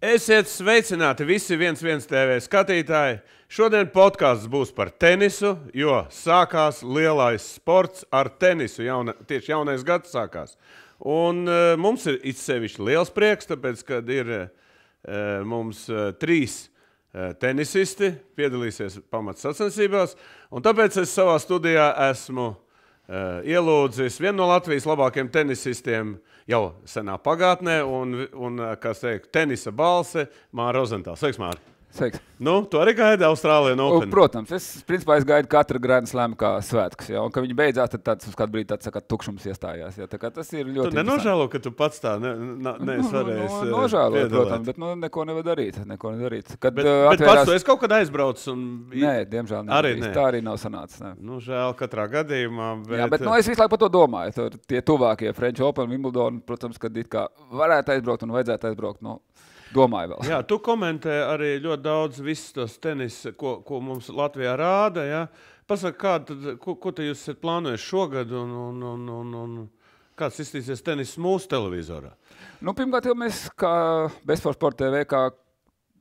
Esiet sveicināti visi viens viens TV skatītāji. Šodien podkāsts būs par tenisu, jo sākās lielais sports ar tenisu. Jauna, tieši jaunais gads sākās. Un uh, mums ir izsevišķi liels prieks, tāpēc, kad ir uh, mums uh, trīs uh, tenisisti piedalīsies pamatsacensībās. Un tāpēc es savā studijā esmu uh, ielūdzis vienu no Latvijas labākajiem tenisistiem jau senā pagātnē, un, un kā teikt, tenisa balse Māra Rozentāls. Sveiks, Māra! Sveiks. Nu, tu arī gaidi Austrālijā no Open. Protams, es principā es gaidu katru Grand Slam kā svētkus. Ja, un, kad viņi beidzās, tad tāds uz kādu brīdi tāds saka, tukšums iestājās. Ja, tas ir ļoti. Tu nenožēlo, ka tu pats tā ne, ne, nevarēsi. Nu, no, nožēlo, protams, bet nu, neko nevar darīt. Neko nevar darīt. Kad, bet, uh, atvērās... bet pats tu esi kaut kad aizbraucis un. Nē, diemžēl ne. Arī ne. Tā arī nav sanācis. Ne. Nu, žēl katrā gadījumā. Bet... Jā, bet nu, es visu laiku par to domāju. Tur tie tuvākie French Open, Wimbledon, protams, kad it kā varētu aizbraukt un vajadzētu aizbraukt. Nu, domāju vēl. Jā, tu komentē arī ļoti daudz visus tos tenis, ko, ko mums Latvijā rāda. Ja? Pasaka, kā, tad, ko, ko te jūs esat plānojuši šogad un, un, un, un, un kāds izstīsies tenis mūsu televizorā? Nu, pirmkārt, jau mēs kā Bezforsporta TV, kā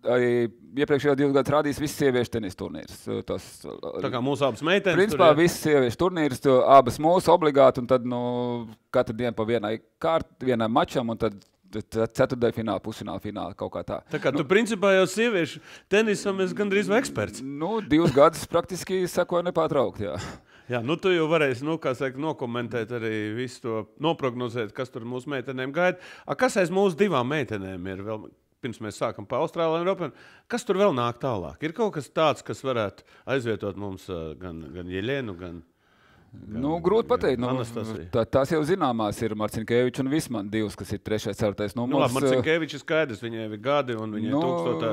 arī iepriekšējā divos gados rādījis visas sieviešu tenisa turnīrus. Tas, tā kā mūsu abas meitenes. Principā visas sieviešu turnīrus, abas mūsu obligāti, un tad nu, katru dienu pa vienai kārtai, vienam mačam, un tad ceturtajā finālā, pusfinālā, finālā kaut kā tā. Tā kā nu, tu principā jau sieviešu tenisam esi gandrīz eksperts. Nu, divus gadus praktiski sekoju nepārtraukti. Jā. Jā, nu tu jau varēsi nu, saka, nokomentēt arī visu to, noprognozēt, kas tur mūsu meitenēm gaida. A, kas aiz mūsu divām meitenēm ir? Vēl, pirms mēs sākam pa Austrāliju un Eiropu, kas tur vēl nāk tālāk? Ir kaut kas tāds, kas varētu aizvietot mums gan, gan Jeļenu, Gan, nu, grūti pateikt. Nu, tā, tās jau zināmās ir Marcinkevičs un Vismans divas, kas ir trešais, ceturtais numurs. Nu, labi, Marcinkevičs ir skaidrs, viņai ir gadi un viņa nu, ir tūkstotā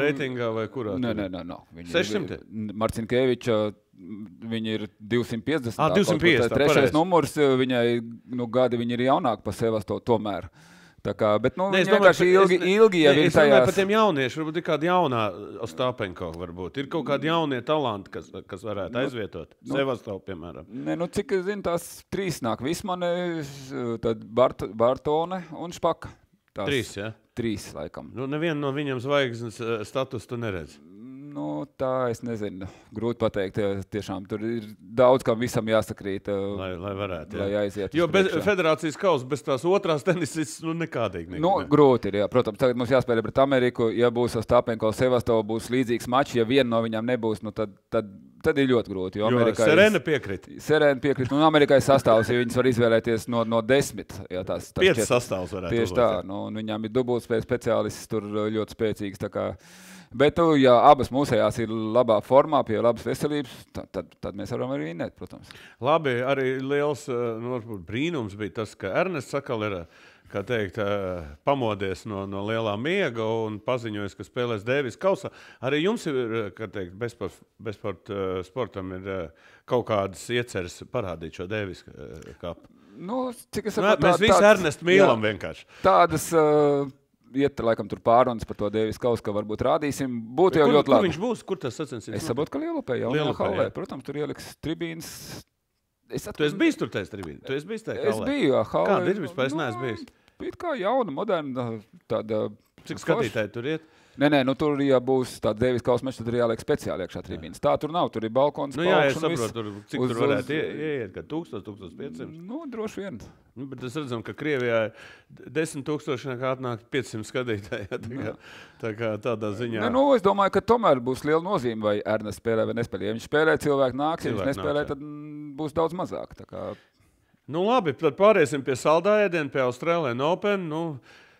reitingā vai kurā? Nē, nē, nē. nē. 600? Marcinkeviča Viņa ir 250. Ah, 250 tā, trešais numurs, viņai nu, gadi viņa ir jaunāka par sevi tomēr. Tā kā, bet, nu, ne, es domāju, ka ilgi, es, ilgi jau ne, ir tajās... par tiem jauniešiem. Varbūt ir kāda jaunā Ostāpenko, varbūt. Ir kaut kādi jaunie talanti, kas, kas varētu nu, aizvietot. Nu, Sevastovs, piemēram. Ne, nu, cik es zinu, tās trīs nāk. Vismane, tad Bart, Bartone un Špaka. Tās trīs, ja? Trīs, laikam. Nu, nevienu no viņiem zvaigznes eh, status tu neredzi. Nu, tā es nezinu. Grūti pateikt. Tiešām tur ir daudz, kam visam jāsakrīt. Lai, lai varētu. Lai aiziet. Jo bez federācijas kausa, bez tās otrās tenises, nu nekādīgi. Ne, nu, ne. Grūti ir. Jā. Protams, tagad mums jāspēlē pret Ameriku. Ja būs Stāpenko, Sevastovs, būs līdzīgs mačs. Ja viena no viņām nebūs, nu, tad, tad, tad ir ļoti grūti. Jo, jo Serena piekrīt. Serena piekrīt. Un Amerikai sastāvs, ja viņas var izvēlēties no, no desmit. Jā, tās, tās Pieci sastāvs varētu būt. Tieši uzvērst. tā. Nu, viņām ir dubultspējas speciālists, tur ļoti spēcīgs. Bet, nu, ja abas mūsējās ir labā formā, pie labas veselības, tad, tad, tad mēs varam arī vinēt, protams. Labi, arī liels eh, nu, brīnums bija tas, ka Ernests Sakal ir kā teikt, pamodies no, no lielā miega un paziņojis, ka spēlēs Dēvis Kausā. Arī jums ir, kā teikt, bezsport sportam ir kaut kādas ieceres parādīt šo Dēvis kapu. Nu, cik es saprotu, mēs visi Ernestu mīlam jā, vienkārši. Tādas uh, iet laikam tur pārunas par to Dēvis Kausu, ka varbūt rādīsim. Būtu jau kur, ļoti labi. Kur viņš būs? Kur tas sacensības? Es saprotu, ka Lielupē jau ir halē. Protams, tur ieliks tribīnas. Es atku... Tu esi bijis tur tajā tribīnā? Tu esi bijis tajā halē? Es biju, jā, halē. Kāda ir vispār? Es neesmu bijis. It kā jauna, moderna tāda. Cik skatītāji tur iet? Nē, nē, nu, tur, ja būs tāds devis kausa mečs, tad ir jāliek speciāli iekšā tribīnas. Tā tur nav, tur ir balkons. Nu, jā, es saprotu, tur, cik uz, tur varētu uz... ieiet, ka 1000, 1500. Nu, droši vien. Nu, bet es redzam, ka Krievijā 10 tūkstoši atnāk 500 skatītāji. Tā kā, tā kā tādā ziņā. Ne, nu, es domāju, ka tomēr būs liela nozīme, vai Ernsts spēlē vai nespēlē. Ja viņš spēlē, cilvēki nāks, ja viņš nespēlē, nāks, tad būs daudz mazāk. Nu, labi, tad pāriesim pie saldājiediem, pie Austrālijas Open. Nu,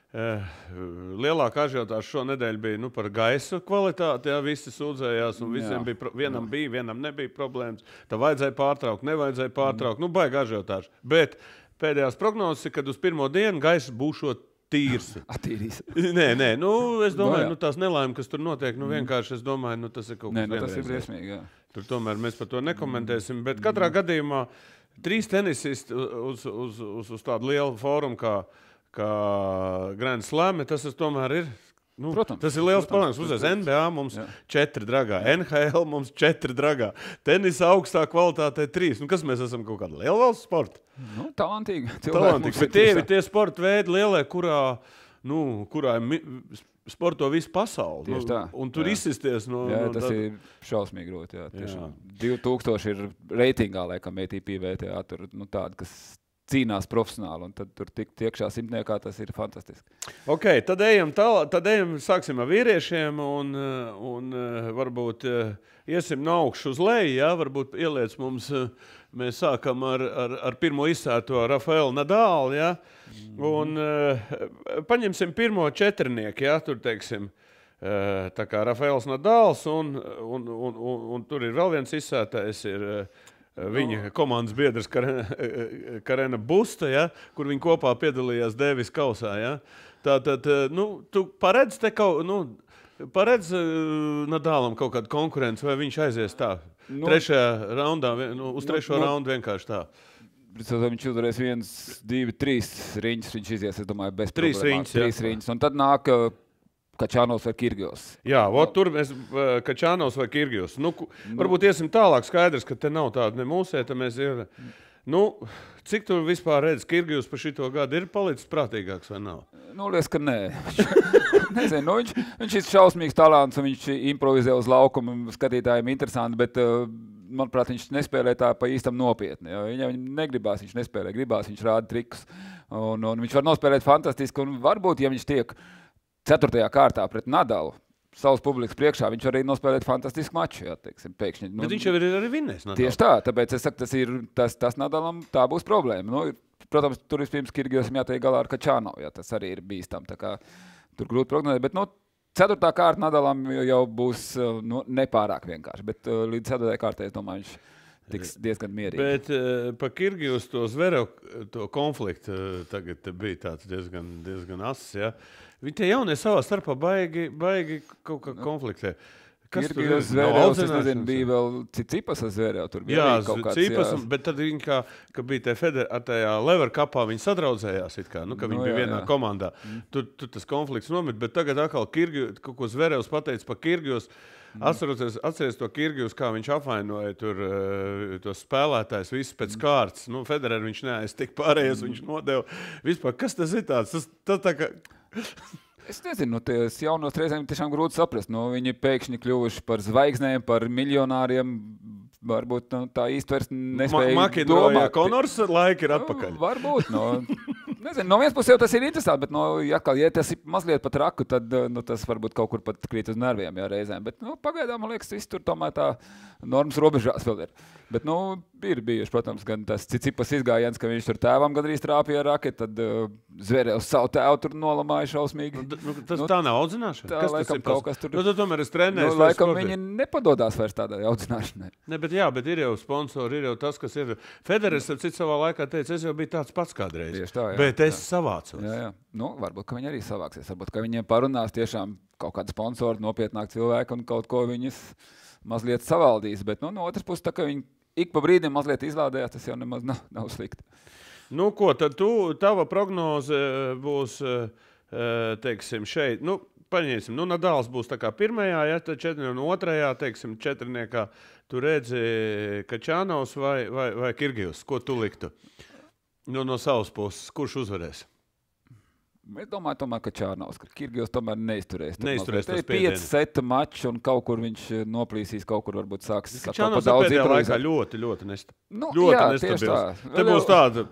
lielākā ažiotāža šonadēļ bija nu, par gaisa kvalitāti. Jā, visi sūdzējās, un visiem jā. bija, vienam jā. bija, vienam nebija problēmas. Tā vajadzēja pārtraukt, nevajadzēja pārtraukt. Mm. Nu, baigi ažiotāža. Bet pēdējās prognozes ir, kad uz pirmo dienu gaisa būšot tīrs. Attīrīs. nē, nē, nu, es domāju, no, nu, tās nelaimes, kas tur notiek, nu, mm. vienkārši es domāju, nu, tas ir kaut kas tāds. Nu, tas ir briesmīgi. Tur tomēr mēs par to nekomentēsim. Bet katrā mm. gadījumā trīs tenisisti uz, uz, uz, uz tādu lielu fórumu. Kā Grand Slam, tas tomēr ir. Nu, protams, tas ir liels panākums. Uzreiz NBA mums ir četri dragā, NHL mums ir četri dragā, tenisa augstā kvalitātē trīs. Nu, kas mēs esam kaut kāda liela valsts sporta? Nu, talantīgi. Talantīgi, bet tie ir tie sporta veidi lielie, kurā nu, kurā sporto visu pasauli. Tieši nu, tā, Un tur jā. izsisties no. Jā, no tas tā- ir šausmīgi grūti. Jā, tiešām. 2000 ir reitingā, laikam, ATP vērtējā. Tur nu, tādi, kas cīnās profesionāli, un tad tur tikt iekšā simtniekā, tas ir fantastiski. Ok, tad ejam tālāk, tad ejam, sāksim ar vīriešiem un, eh, un eh, varbūt eh, iesim no augšas uz leju. Jā, varbūt ieliec mums, mēs sākam ar, ar, ar pirmo izsēto Rafaelu Nadālu. Jā, un paņemsim pirmo četrnieku, jā, tur teiksim. Tā kā Rafaels Nadāls, un, un, un, un, un tur ir vēl viens izsētājs, ir viņa komandas biedrs Kare- Karena Busta, ja, kur viņi kopā piedalījās Dēvis Kausā. Ja. Tātad, eh, nu, tu paredz te kaut, nu, paredz uh, Nadālam kaut kādu konkurenci, vai viņš aizies tā, Nu, trešajā raundā, nu, uz nu, trešo nu, nu, raundu vienkārši tā. Tad viņš uzvarēs viens, divi, trīs riņķus. Viņš izies, es domāju, bez Trīs riņķus. Trīs riņķus. Un tad nāk uh, Kačānos vai Kirgos. Jā, ot, tur mēs eh, Kačānos vai Kirgijos. Nu, ku- varbūt iesim tālāk, skaidrs, ka te nav tāda ne mūsēta. Mēs ir, nu, cik tu vispār redzi, Kirgijos par šito gadu ir palicis prātīgāks vai nav? Nu, liekas, ka nē. Nezinu, nu, viņš, viņš ir šausmīgs talants un viņš improvizē uz laukuma. Skatītājiem interesanti, bet, uh, manuprāt, viņš nespēlē tā pa īstam nopietni. jo Viņam negribās, viņš nespēlē, gribās, viņš rāda trikus. Un, un viņš var nospēlēt fantastiski. Un varbūt, ja viņš tiek ceturtajā kārtā pret Nadalu. Savas publikas priekšā viņš arī nospēlēt fantastisku maču. Jā, teiksim, pēkšņi, Nu, Bet viņš jau ir arī vinnējis. Tieši tā, tāpēc es saku, tas ir tas, tas Nadalam, tā būs problēma. Nu, protams, tur vispirms Kirgijos jātiek galā ar Kačānu, ja tas arī ir bīstam. kā Tur grūti prognozēt, bet nu, ceturtā kārta Nadalam jau- būs uh, nu, nepārāk vienkārši. Bet uh, līdz ceturtajai kārtai, es domāju, viņš tiks diezgan mierīgi. Bet uh, par Kirgijas to zveru to konfliktu uh, tagad bija tāds diezgan, diezgan asins. Ja? Viņi tie jaunie savā starpā baigi, baigi kaut kā konfliktē. Kas tur Nav zvērējos, es nezinu, bija vēl cipas zvērējos. Tur bija Jā, kaut kāds, cīpas, jā. bet tad viņi kā, ka bija tajā, feder, tajā lever kapā, viņi sadraudzējās, it kā, nu, ka viņi Nu, bija jā, vienā jā. komandā. Tur, tur tas konflikts nomira, bet tagad atkal Kirgi, kaut ko Zverevs pateica par Kirgijos. Atceros, atceries to Kirgijus, kā viņš apvainoja tur, uh, tos spēlētājus, visus pēc kārtas. Nu, Federer viņš neaiztika pārējais, viņš nodeva. Vispār, kas tas ir tāds? Tas, tas tā kā, Es nezinu, nu, tos jaunos reizēm tiešām grūti saprast. Nu, viņi pēkšņi kļuvuši par zvaigznēm, par miljonāriem. Varbūt nu, tā īsti vairs nespēja Makinoja domāt. Konors laika ir atpakaļ. Nu, varbūt. No, nezinu, no vienas puses jau tas ir interesanti, bet, no, ja, atkal, ja tas ir mazliet pat raku, tad nu, tas varbūt kaut kur pat krīt uz nerviem jā, reizēm. Bet nu, pagaidām, man liekas, viss tur tomēr tā normas robežās vēl ir. Bet, nu, ir bijuši, protams, gan tas cits izgājiens, ka viņš tur tēvam gandrīz trāpīja ar raketi, tad uh, zvērēja uz savu tēvu, tur nolamāja šausmīgi. Nu, nu, tas Nu, tā nav audzināšana. tā Kas tas laikam ir? kaut kas tur- Nu, tu tomēr esi Nu, trenējis. vai laikam sportē? viņi nepadodas vairs tādai audzināšanai. Ne, bet, jā, bet ir jau sponsori, ir jau tas, kas ir. Federers ar citu savā laikā teica, es jau biju tāds pats kādreiz. Tieši tā, jā, bet es savācos. Jā, jā. Nu, varbūt ka viņi arī savāksies. Varbūt ka viņiem parunās tiešām kaut kādi sponsori, nopietnāki cilvēki un kaut ko viņus mazliet savaldīs. Bet nu, no otras puses, tā kā viņi ik pa brīdim mazliet izlādējās, tas jau nemaz nav, nav slikti. Nu, ko tad tu, tava prognoze eh, būs, eh, eh, teiksim, šeit? Nu, Paņemsim, nu, Nadals būs tā kā pirmajā, ja tā četri, un otrajā, teiksim, četrniekā. Tu redzi, ka Čānaus vai, vai, vai Kirgijus, ko tu liktu? Nu, no savas puses, kurš uzvarēs? Es domāju, tomēr, ka Čārnaus, ka Kirgijos tomēr neizturēs. Tur Neizturēs ir spiedienu. pieci seta mačs, un kaut kur viņš eh, noplīsīs, kaut kur varbūt sāks pa daudz pēdējā laikā ļoti, ļoti, nest... Nu, ļoti jā, nestabils. tā. Te Vēl būs tāda.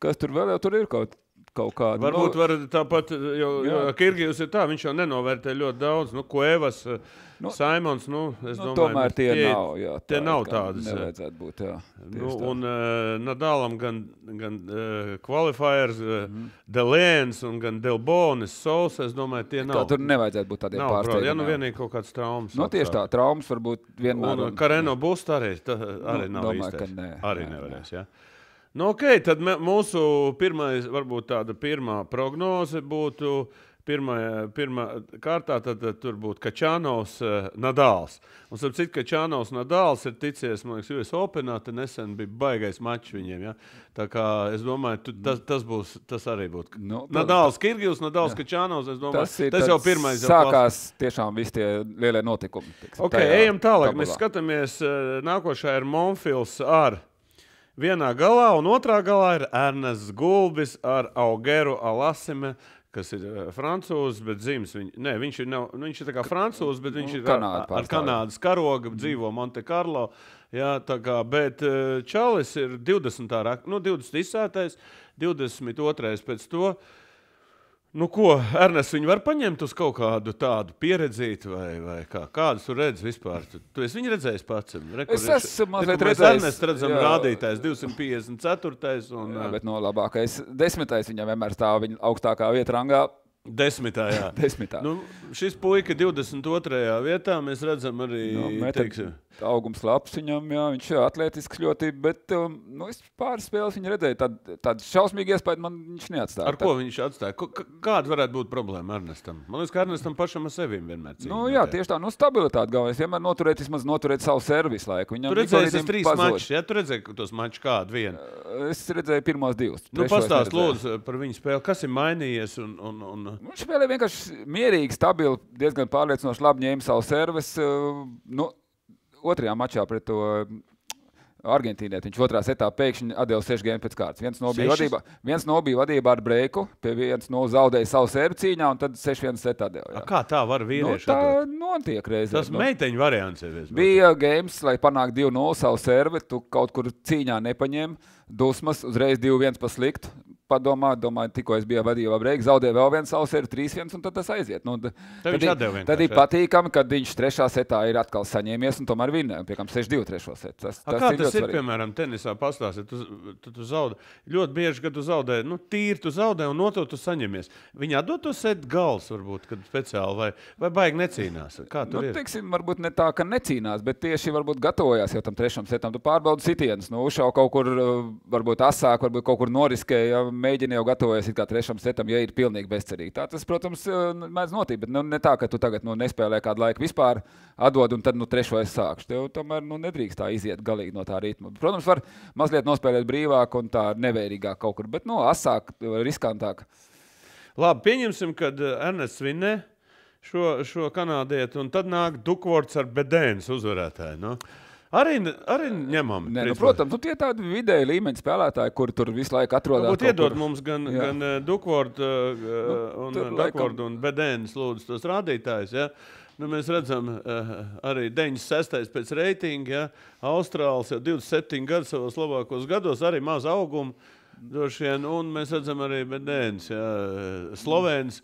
Kas tur vēl jau tur ir kaut, kaut kāda? Varbūt nu, var tāpat, jo, jo Jā. Kirgijus ir tā, viņš jau nenovērtē ļoti daudz. Nu, ko Evas, Nu, nu, Saimons, nu, es nu, domāju, tomēr tie, tie, nav. Jā, tie tā nav kā tādas. Nevajadzētu būt. Jā, Nu, tā. un uh, Nadalam gan, gan uh, qualifiers, uh, Mhm. mm. Delēns un gan Delbonis, Sols, es domāju, tie Tā nav. tur nevajadzētu būt tādiem nav pārsteigumiem. ja nu vienīgi kaut kāds traumas. Nu, tieši tā, traumas varbūt vienmēr. Un Kareno būs arī, tā, arī Nu, nav domāju, īstais. ka nē, Arī nē, nevarēs, jā. Nu, ok, tad mūsu pirmais, varbūt tāda pirmā prognoze būtu pirmā, pirmā kārtā, tad, tad tur būtu Kačānos, uh, Nadāls. Un, starp citu, Kačānos Nadāls ir ticies, man liekas, US Openā, te nesen bija baigais mačs viņiem, ja? Tā kā es domāju, tu, tas, tas būs, tas arī būtu. Nu, Nadāls, Kirgijus, Nadāls, Kačānos, es domāju, Tas, ir tas jau pirmais. jau Sākās tiešām visi tie lielie notikumi. Tiksim, Ok, tajā ejam tālāk. tabulā. Mēs skatāmies, eh, nākošā ir Monfils ar vienā galā, un otrā galā ir Ernests Gulbis ar Augeru Alasime, kas ir uh, francūzs, bet dzimis viņ, ne, viņš ir, nav, nu, viņš ir francūzs, bet viņš Nu, ir Kanādu ar, ar pārstāvja. Kanādas karoga, dzīvo Monte Carlo. Jā, tā kā, bet uh, Čalis ir 20. rak, nu, 20 izsētais, 22. pēc to. Nu, ko, Ernsts, viņu var paņemt uz kaut kādu tādu pieredzītu, vai, vai kā? Kādas tu redzi vispār? Tu, tu esi viņu redzējis pats. Es esmu mazliet redzējis, Ernests redzam jā. rādītājs 254. un Jā, ā, bet no labākais desmitais viņam vienmēr stāv viņa augstākā vietā rangā. desmitā. Desmitā. Nu, šis puika 22. vietā mēs redzam arī. Nu, Nu, metra- teiksim, Augums labs viņam, jā, viņš ir atletisks ļoti, bet um, nu, es pāris spēles viņu redzēju. Tādu tād šausmīgu iespēju man viņš neatstāja. ar ko viņš atstāja? Ka- Kāda varētu būt problēma Ernestam? Man liekas, ka Ernestam pašam ar sevi vienmēr Nu, jā, tieši tā, nu, stabilitāte galvenais. Vienmēr noturēt, vismaz noturēt savu servisu laiku. Viņam Tur redzēji, tas trīs mačus. Jā, tu redzēji, tos mačus kādu vienu. Es redzēju pirmos divus. Nu, pastāst lūdzu par viņu spēli. Kas ir mainījies? Un, un, un... Nu, Viņš spēlēja vienkārši mierīgi, stabili, diezgan pārliecinoši, labi ņēma savu servisu. Nu, otrajā mačā pret to Argentīnieti viņš otrā setā pēkšņi atdeva 6 gēmu pēc kārtas. Viens no bija vadībā, viens no bija vadībā ar breiku, pie viens no zaudēja savu servu cīņā, un tad 6-1 setā A, deva. Kā tā var Nu, vīrieši? tā atdot? notiek reizē. Tas meiteņu variants ir. Bija games, lai panāktu 2-0 savu servi. Tu kaut kur cīņā nepaņēmi dusmas, uzreiz 2-1 pa sliktu. Padomā, domāju, tikko es biju vadībā brīvā, zaudēju vēl vienu savu servi, 3-1, un tad tas aiziet. Nu, tad, viņš ir- tad ir patīkami, kad viņš trešā setā ir atkal saņēmies un tomēr vinnēja. Piemēram, 6-2 trešo setu. Tas, tas kā ir tas ir, svarīgi. piemēram, tenisā pastāstīt? Tu, tu, tu zaudē. Ļoti bieži, kad tu zaudē, nu, tīri tu zaudē un to tu saņemies. Viņa atdod to set gals, varbūt, kad speciāli vai, vai baigi necīnās. Kā tur Nu, ir? teiksim, varbūt ne tā, ka necīnās, bet tieši varbūt gatavojās jau tam trešam setam. Tu pārbaudi sitienus, nu, uzšauj kaut kur, uh, varbūt asāk, varbūt kaut kur noriskēja, mēģina jau gatavoties kā trešam setam, ja ir pilnīgi bezcerīgi. Tā tas, protams, uh, mēdz notikt, bet nu, ne tā, ka tu tagad nu, nespēlē kādu laiku vispār, atdod un tad nu, trešo es sākšu. Tev tomēr nu, nedrīkst tā iziet galīgi no tā ritma. Protams, var mazliet nospēlēt brīvāk un tā nevērīgāk kaut kur, bet nu, asāk, riskantāk. Labi, pieņemsim, ka Ernests vinnē šo, šo kanādieti, un tad nāk Dukvorts ar Bedēnas uzvarētāju. Nu? Arī, arī ņemam. Nē, nu, protams, nu, tie ir tādi vidēji līmeņi spēlētāji, kur tur visu laiku atrodas. Varbūt iedod mums gan, Jā. Gan uh, Dukvordu uh, un, tur uh, laikam- un Bedēnas lūdzu tos rādītājus. Ja? Nu, mēs redzam, uh, arī 96. pēc reitinga, ja? Austrāls jau 27 gadus savos labākos gados, arī maz augumu. Vien, un mēs redzam arī Bedēnas, ja? Slovēns,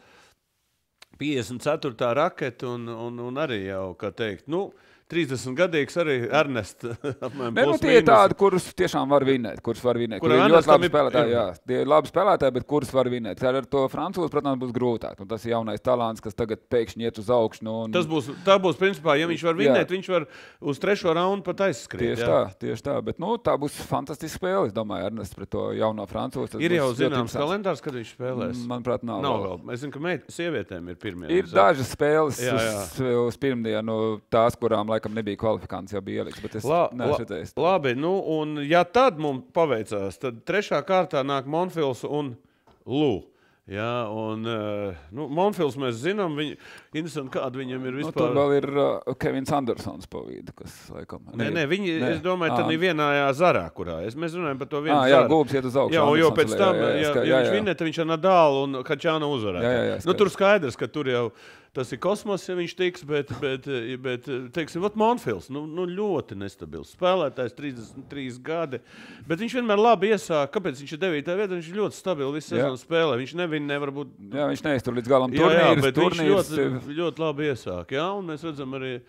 54. raketa un, un, un arī jau, kā teikt, nu, 30 gadīgs arī Ernests. Nē, nu, tie ir tādi, kurus tiešām var vinēt. Kurus var vinēt. Kura Kuri ir ļoti labi spēlētāji. ir- Jā, tie ir labi spēlētāji, bet kurus var vinēt. Ar to francūzu, protams, būs grūtāk. Un tas ir jaunais talants, kas tagad pēkšņi iet uz augšu. Nu, un... Tas būs, tā būs, principā, ja viņš var Jā. vinēt, viņš var uz trešo raundu pat aizskriet. Tieši jā. tā, tieši tā. Bet nu, tā būs fantastiska spēle. Es domāju, Ernests pret to jauno francūzu. tas Ir jau zināms kalendārs, kad viņš spēlēs. Manuprāt, nav. Nav vēl. Es zinu, ka meit, sievietēm ir pirmie. Ir dažas spēles Jā, jā. uz, uz pirmdienu, tās, kurām laikam nebija kvalifikācijas, jau bija ielikts. Bet es La, neesmu la, redzējis. labi, nu, un ja tad mums paveicās, tad trešā kārtā nāk Monfils un Lūks. Jā, un uh, nu, Monfils mēs zinām, viņa, interesanti, kāda viņam ir Nu, vispār. tur vēl ir uh, Kevins Andersons pa vidu, kas laikam. Nē, nē, viņi, Nē. es domāju, Ā. ir vienā zarā, kurā es, mēs runājam par to vienu. Ah, jā, zaru. gulbs iet uz augšu. Jā, Andersons pēc tam, jā, ja, jā, ja, ska- ja jā, viņš jā. vinnē, tad viņš ir Nadāla un Kačāna. Jā, jā, jā, nu, tur skaidrs. ka tur jau tas ir kosmos, ja viņš tiks, bet, bet, bet teiksim, Monfils, nu, nu ļoti nestabils spēlētājs, 33 gadi, bet viņš vienmēr labi iesāk. Kāpēc viņš ir 9. vietā? Viņš ļoti stabils visu Jā. sezonu spēlē. Viņš nevin, nevar būt. Jā, viņš neiztur līdz galam. Jā, jā, Turnīrs, bet viņš turnīrs, ļoti, ļoti labi iesāk. Jā, un mēs redzam arī e,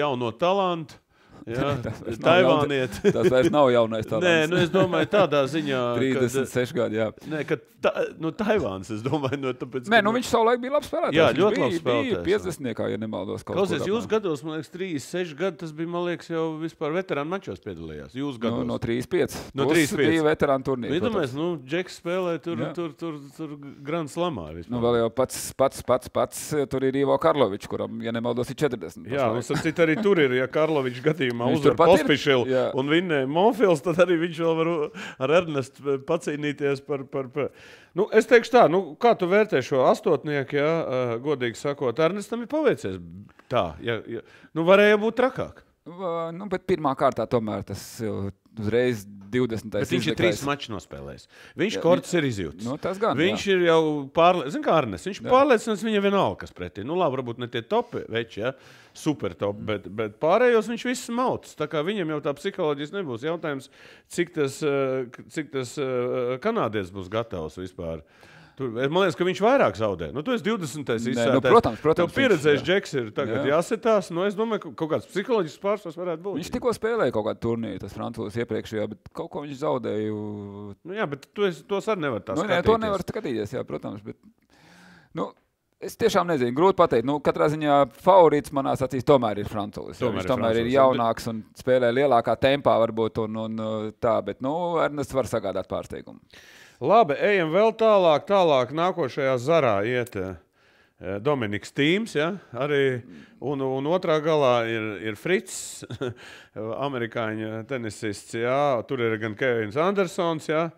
jauno talantu. Jā, Tas vairs nav Taivānieti. Tas vairs nav jaunais Nē, talants. nu es domāju, tādā ziņā, ka, 36 gadi, jā. nē, ka tā, nu, Taivāns, es domāju, no tāpēc, Nē, ka, nu viņš savulaik bija labs spēlētājs. Jā, Viņš ļoti bija, labs Bija spēlētājs, 50. ja nemaldos. kaut Klausies, jūs apmēram. gados, man liekas, 3, 6 gadi, tas bija, man liekas, jau vispār veterānu mačos piedalījās. Jūs Nu, gados. no 3-5. No Plus 3-5. Bija veterānu turnīri. Iedomājieties, nu, Džeks spēlē tur, Jā. tur, tur, tur Grand Slamā. vispār. Nu, vēl jau pats, pats, pats, pats tur ir Ivo Karlovičs, kuram, ja nemaldos, ir 40. Jā, un starp citu arī tur ir, ja Karlovičs gadījumā Viņš uzvar? Pospišilu un vinnēja Monfils, tad arī viņš vēl var ar Ernestu pacīnīties par, par, par. Nu, es teikšu tā, nu, kā tu vērtē šo astotnieku, ja, uh, godīgi sakot, Ernestam ir paveicies tā, ja, ja, nu, varēja būt trakāk. Nu, bet pirmā kārtā tomēr tas uh, uzreiz 20. Bet viņš ir trīs mačus nospēlējis. Viņš Jā, korts ir izjūtis. Nu, tas gan, viņš jā. ir jau pārliecināts, kā Arnes. Viņš ir pārliecināts, viņam vienalga, kas pretī. Nu, labi, varbūt ne tie topi veči, ja? super top, bet, bet pārējos viņš viss mauts. Tā kā viņam jau tā psiholoģijas nebūs. Jautājums, cik tas, eh, cik tas eh, kanādietis būs gatavs vispār. Tur, man liekas, ka viņš vairāk zaudē. Nu, tu esi 20. izsētājs. nu, protams, protams, Tev pieredzējis džeks ir tagad Jā. jāsitās. Nu, es domāju, ka kaut kāds psiholoģisks pārsvars varētu būt. Viņš tikko spēlēja kaut kādu turnīru, tas francūzis iepriekšējā, bet kaut ko viņš zaudēja. Nu, jā, bet tu esi, tos arī nevar tā Nu, nē, skatīties. to nevar skatīties, jā, protams. Bet, nu, es tiešām nezinu, grūti pateikt. Nu, katrā ziņā favorīts manā acīs tomēr ir francūzis. Viņš tomēr ir jaunāks un spēlē lielākā tempā, varbūt. Un, un, tā, bet nu, Ernests var sagādāt pārsteigumu. Labi, ejam vēl tālāk. Tālāk nākošajā zarā iet eh, Dominiks Tīms. Ja? Arī, un, un otrā galā ir, ir Frits, amerikāņu tenisists. Ja? Tur ir gan Kevins Andersons. Ja?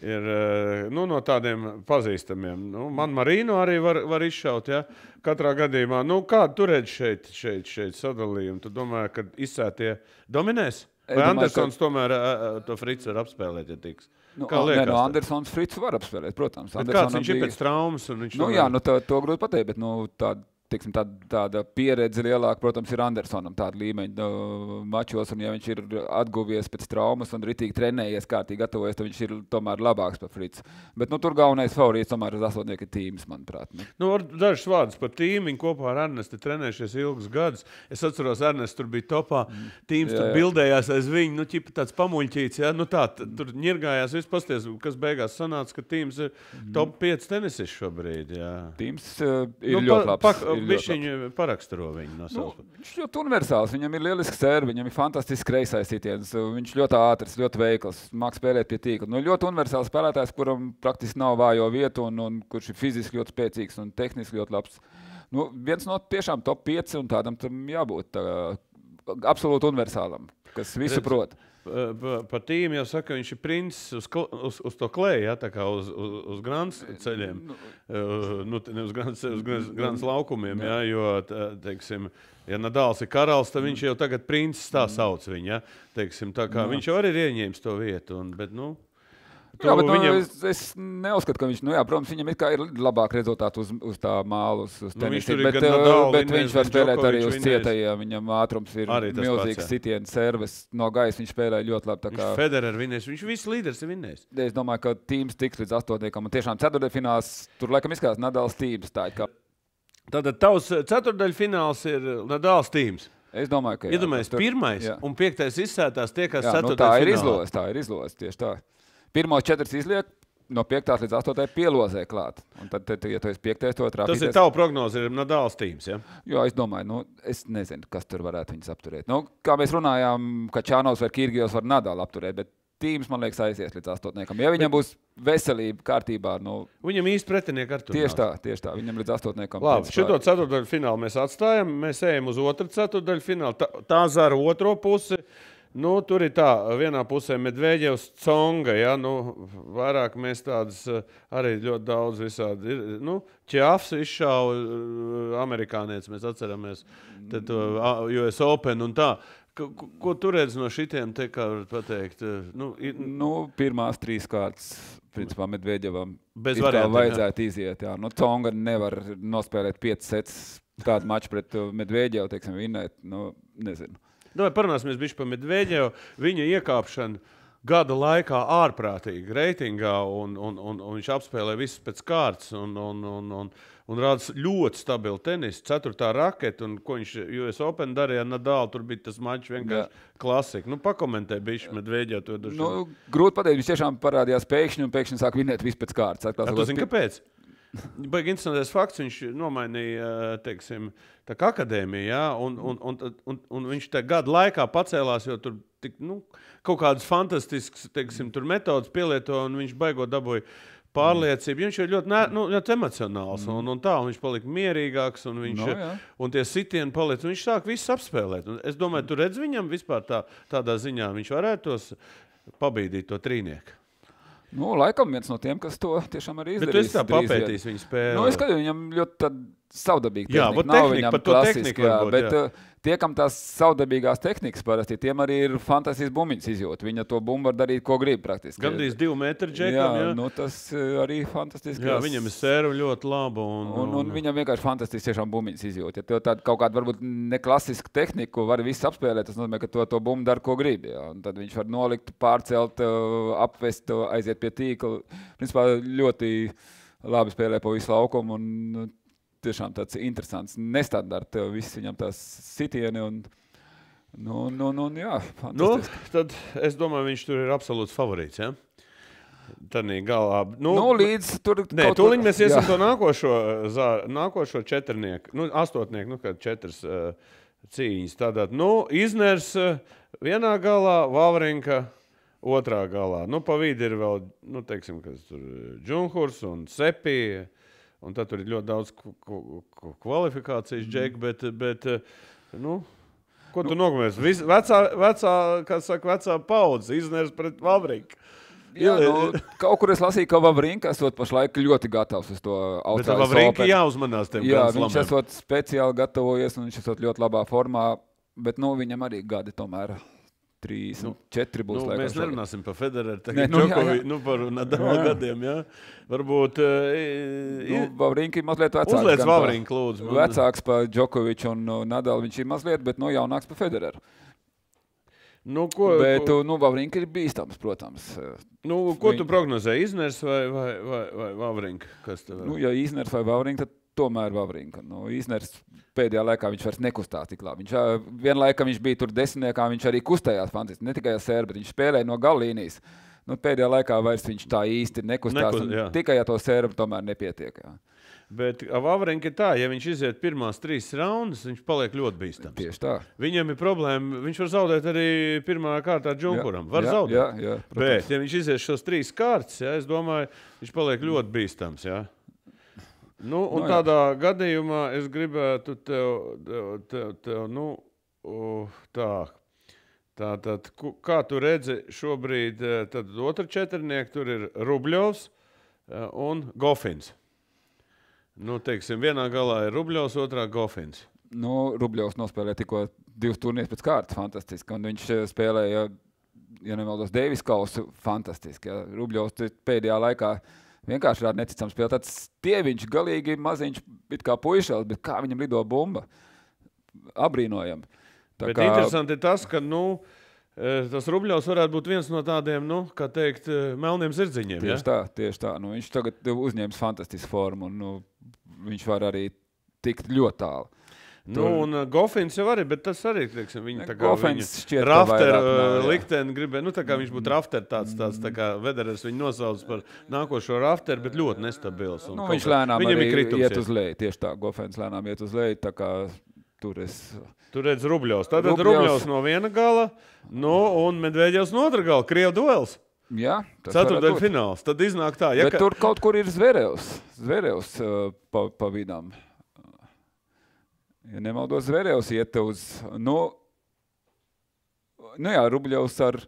Ir eh, nu, no tādiem pazīstamiem. Nu, man Marīnu arī var, var izšaut. Ja? Katrā gadījumā, nu, kādu turēt šeit, šeit, šeit sadalījumu? Tu domā, ka izsētie dominēs? Vai Andersons ka... tomēr eh, to Frits var apspēlēt, ja tiks? Nu, Kā nē, liekas no? Andersons Frits var apspēlēt, protams. Kāds viņš ir bija- pēc traumas? un Viņš Nu, jā, nu, tā, to grūti pateikt, bet nu, tāda, teiksim, tāda, tāda pieredze lielāka, protams, ir Andersonam tāda līmeņa nu, mačos. Un, ja viņš ir atguvies pēc traumas un ritīgi trenējies, kārtīgi gatavojies, tad viņš ir tomēr labāks par Fritzu. Bet nu, tur galvenais favorīts tomēr ir asotnieka tīms, manuprāt. Nu. Nu, var dažus vārdus par tīmu. Viņi kopā ar Ernestu trenējušies ilgus gadus. Es atceros, Ernests tur bija topā. Tīms Jā, tur jā. bildējās aiz viņa. Nu, ķipa tāds pamuļķīts. Ja? Nu, tā, tur ņirgājās viss pasties, kas beigās sanāca, ka tīms ir Mhm. top 5 tenisists šobrīd. Jā. Tīms uh, ir Nu, ļoti labs. pa, ir ļoti. Bišķiņu paraksturo viņu no Nu, savas puses. viņš ļoti universāls. Viņam ir lielisks sērvis, viņam ir fantastisks kreisais sitiens. Viņš ļoti ātrs, ļoti veikls, mākslinieks spēlēt pie tīkla. Nu, ļoti universāls spēlētājs, kuram praktiski nav vājo vietu, un, un kurš ir fiziski ļoti spēcīgs un tehniski ļoti labs. Nu, viens no tiešām top 5 un tādam tam jābūt tā, absolūti universālam, kas visu Redz, prot. Pa- pa- Par tīmu jau saka, viņš ir princis uz, uz, uz to kleju, ja, tā kā uz, uz, uz grāmatas ceļiem. Nu, te ne uz grāmatas uz grāns- grāmatas laukumiem, ja, jo, tā, teiksim, ja Nadals ir karalis, tad viņš jau tagad princis tā sauc viņu. Ja, teiksim, tā kā viņš jau arī ir ieņēmis to vietu. Un, bet, nu, Jā, bet, viņam- viņam... nu, es, es neuzskatu, ka viņš, nu, jā, protams, viņam ir, labāk rezultāti uz, uz tā māla, uz, uz Nu, tur ir bet, uh, Nadal bet viņš var spēlēt arī uz cietajiem. Viņam ātrums ir milzīgs sitiens, servis no gaisa. Viņš spēlē ļoti labi. kā- Federer vinnējis, viņš viss līderis ir vinnējis. Es domāju, ka tīms tiks līdz astotniekam. Un tiešām ceturtdaļfināls tur laikam izskatās Nadals tīms. Tā, kā, Tātad tavs ceturdaļfināls ir Nadals tīms. es domāju, ka jā, Iedomājieties, tur- pirmais jā. un piektais izsētās tie, kas Jā, nu, tā ir izlozes. Tā ir izlozes tieši tā. Pirmos četras izliek. No 5. līdz 8. pielozē klāt. Un tad, tad, ja tu esi 5. to trāpīt. Tas ir tavs prognoze, ir Nadals tīms. Ja? Jā, es domāju, nu, es nezinu, kas tur varētu viņus apturēt. Nu, kā mēs runājām, ka Čānos vai Kirgijos var Nadal apturēt, bet tīms, man liekas, aizies līdz astotniekam. Ja viņam būs veselība kārtībā, nu, Viņam īsti pretinieki ar to tieši tā, tieši tā, viņam līdz astotniekam. Labi, šo ceturdaļu finālu mēs atstājam. Mēs ejam uz otru ceturdaļu finālu. Tā, tā zara otro pusi. Nu, tur ir tā, vienā pusē Medvedevs, Conga. Ja, nu, vairāk mēs tādas eh, arī ļoti daudz visādi. Ir, nu, Čāfs izšāva eh, amerikānietis, mēs atceramies to US Open un tā. Ko, ko- tu redzi no šitiem, te, kā var pateikt? eh, Nu, i- Nu, pirmās trīs kārtas, principā, Medvedjevam Bez variantiem, jā. vajadzētu iziet. Jā. Nu, Tonga nevar nospēlēt piecas sets kādu maču pret Medvedjevu, teiksim, vinnēt. Nu, nezinu. Vai parunāsimies bišķi par Medvedevu. Viņa iekāpšanu gada laikā ārprātīgi reitingā, un, un, un, un viņš apspēlē visus pēc kārtas. Un, un, un, un, un rāda ļoti stabilu tenisu, ceturtā raketa, un ko viņš US Open darīja ar Nadalu. Tur bija tas mačs vienkārši klasika. Nu, pakomentē, bišķi Medvedevu to dušu. Nu, grūti pateikt, viņš tiešām parādījās pēkšņi un pēkšņi sāk vinnēt visu pēc kārtas. Ar sakot, to zini, kāpēc? Baigi interesants fakts. Viņš nomainīja teiksim, tā kā akadēmiju, ja, un, un, un, un, un viņš tajā gada laikā pacēlās, jo tur tik, nu, kaut kādas fantastiskas teiksim, metodas pielieto, un viņš baigot dabūja. Pārliecība. Viņš ir ļoti, ne, nu, ļoti emocionāls. Un, un tā, un viņš palika mierīgāks. Un, viņš, No, jā. un tie sitieni paliek. un Viņš sāk visu apspēlēt. Un es domāju, tu redz viņam vispār tā, tādā ziņā. Viņš varētu tos pabīdīt to trīnieku. Nu, laikam viens no tiem, kas to tiešām arī Bet izdarīs. tu esi tā papētījis viņa spēli. Nu, es skatos, viņam ļoti tād, savdabīga Jā, tehnika. vot Nav tehnika, viņam par to klasiska, tehniku jā, varbūt, bet jā. Tie, kam tās savdabīgās tehnikas parasti, tiem arī ir fantastisks bumbiņas izjūta. Viņa to bumbu var darīt, ko grib praktiski. Gandrīz divu metru jā, džekam. Jā, nu, tas uh, arī fantastiski. jā, viņam ir sērva ļoti laba. Un, Un, un viņam vienkārši fantastiski tiešām bumbiņas izjūta. Ja tev tāda kaut kāda varbūt neklasisku tehniku var viss apspēlēt, tas nozīmē, ka to, to bumbu dara, ko grib. Jā. Un tad viņš var nolikt, pārcelt, uh, apvest, aiziet pie tīkla. Principā ļoti labi spēlē pa visu laukumu. Un, tiešām tāds interesants, nestandarts, viss viņam tās sitieni. Un, nu, nu, nu, jā, Nu, tad es domāju, viņš tur ir absolūts favorīts. Ja? Tad galā. Nu, Nu, līdz tur Nē, tūlīt mēs iesim jā. to nākošo, zā, nākošo četrnieku, nu, astotnieku, nu, kad četras uh, cīņas. Tātad, nu, izners uh, vienā galā, Vavrinka otrā galā. Nu, pa vidu ir vēl, nu, teiksim, kas tur Džunhurs un Sepija. Un tad tur ir ļoti daudz kvalifikācijas, Mhm. Džek, bet, bet uh, nu, ko tu nogumēs? Vis- Vecā, vecā, kā saka, vecā paudze izners pret Vavrinku. Jā, nu, kaut kur es lasīju, ka Vavrinka esot pašlaik ļoti gatavs uz to Bet Austrālijas Vavrinka jāuzmanās tiem Jā, viņš esot speciāli gatavojies un viņš esot ļoti labā formā, bet nu, viņam arī gadi tomēr trīs, nu, četri būs. Nu, laikam mēs nerunāsim par Federeru, tagad nu, jā, Džokovi, jā. nu, par Nadalu Jā. gadiem. Jā. Varbūt uh, Nu, Vavrinka ir mazliet vecāks. uzliec Vavrinku, lūdzu. man- Vecāks par Džokoviču un Nadalu viņš ir mazliet, bet nu, jaunāks par Federeru. Nu, ko, Bet ko, nu, Vavrinka ir bīstams, protams. nu, ko tu viņ- prognozē? Izners vai, vai, vai, vai Vavrinku? Kas tev Nu, ja Īsners vai Vavrinka, tad tomēr Vavrinka. Nu, Īsners pēdējā laikā viņš vairs nekustās tik labi. Viņš ā, vienlaika viņš bija tur desmitniekā, viņš arī kustējās fantastiski. Ne tikai sēru, bet viņš spēlēja no galīnijas. Nu, pēdējā laikā vairs viņš tā īsti nekustās. Nekus- un jā. tikai ar to sēru tomēr nepietiek. Jā. Bet Vavrinku ir tā, ja viņš iziet pirmās trīs raundas, viņš paliek ļoti bīstams. Tieši tā. Viņam ir problēma, viņš var zaudēt arī pirmā kārtā Džunkuram. Var jā, zaudēt. Jā, jā, protams. Bet, ja viņš izies šos trīs kārtas, ja, es domāju, viņš paliek ļoti bīstams. Ja. Nu, un Nu, jā. tādā gadījumā es gribētu tev, tev, tev, tev nu, uh, tā. Tā tad, ku- kā tu redzi, šobrīd tad otrā četrnieka tur ir Rubļovs eh, un Gofins. Nu, teiksim, vienā galā ir Rubļovs, otrā Gofins. Nu, Rubļovs nospēlēja tikko divas turnīras pēc kārtas. Fantastiski. Un viņš eh, spēlēja, ja nemaldos, Deivis kausu. Fantastiski. Ja. Rubļovs pēdējā laikā vienkārši rāda neticams spēlēt. Tāds tieviņš, galīgi maziņš, it kā puišels, bet kā viņam lido bumba. Abrīnojami. Tā Bet kā... interesanti ir tas, ka nu, eh, tas Rubļovs varētu būt viens no tādiem, nu, kā teikt, eh, melniem zirdziņiem. Ja? Tieši tā, tieši tā. Nu, viņš tagad uzņēma fantastisku formu, un nu, viņš var arī tikt ļoti tālu. Nu, un uh, Gofins jau arī, bet tas arī, teiksim, viņa tā kā Gofins šķiet, Rafter jā. likteni gribēja, nu tā kā viņš būtu Rafter tāds, tāds tā kā Vederers viņu nosauc par nākošo Rafter, bet ļoti nestabils. un Nu, viņš lēnām Viņam arī ir kritums. iet uz leju. Tieši tā, Gofens lēnām iet uz leju. tā kā Tur es. Tur redz Rubļovs. Tad Rubļovs. Rubļovs no viena gala, nu, un Medvedevs no otra gala. Krievu duels. Jā, tas būt. fināls. Tad iznāk tā, ja Bet ka... tur kaut kur ir Zverevs. Zverevs uh, pa, pa vidām. Ja nemaldos, Zverevs iet uz. Nu, nu jā, Rubļovs ar,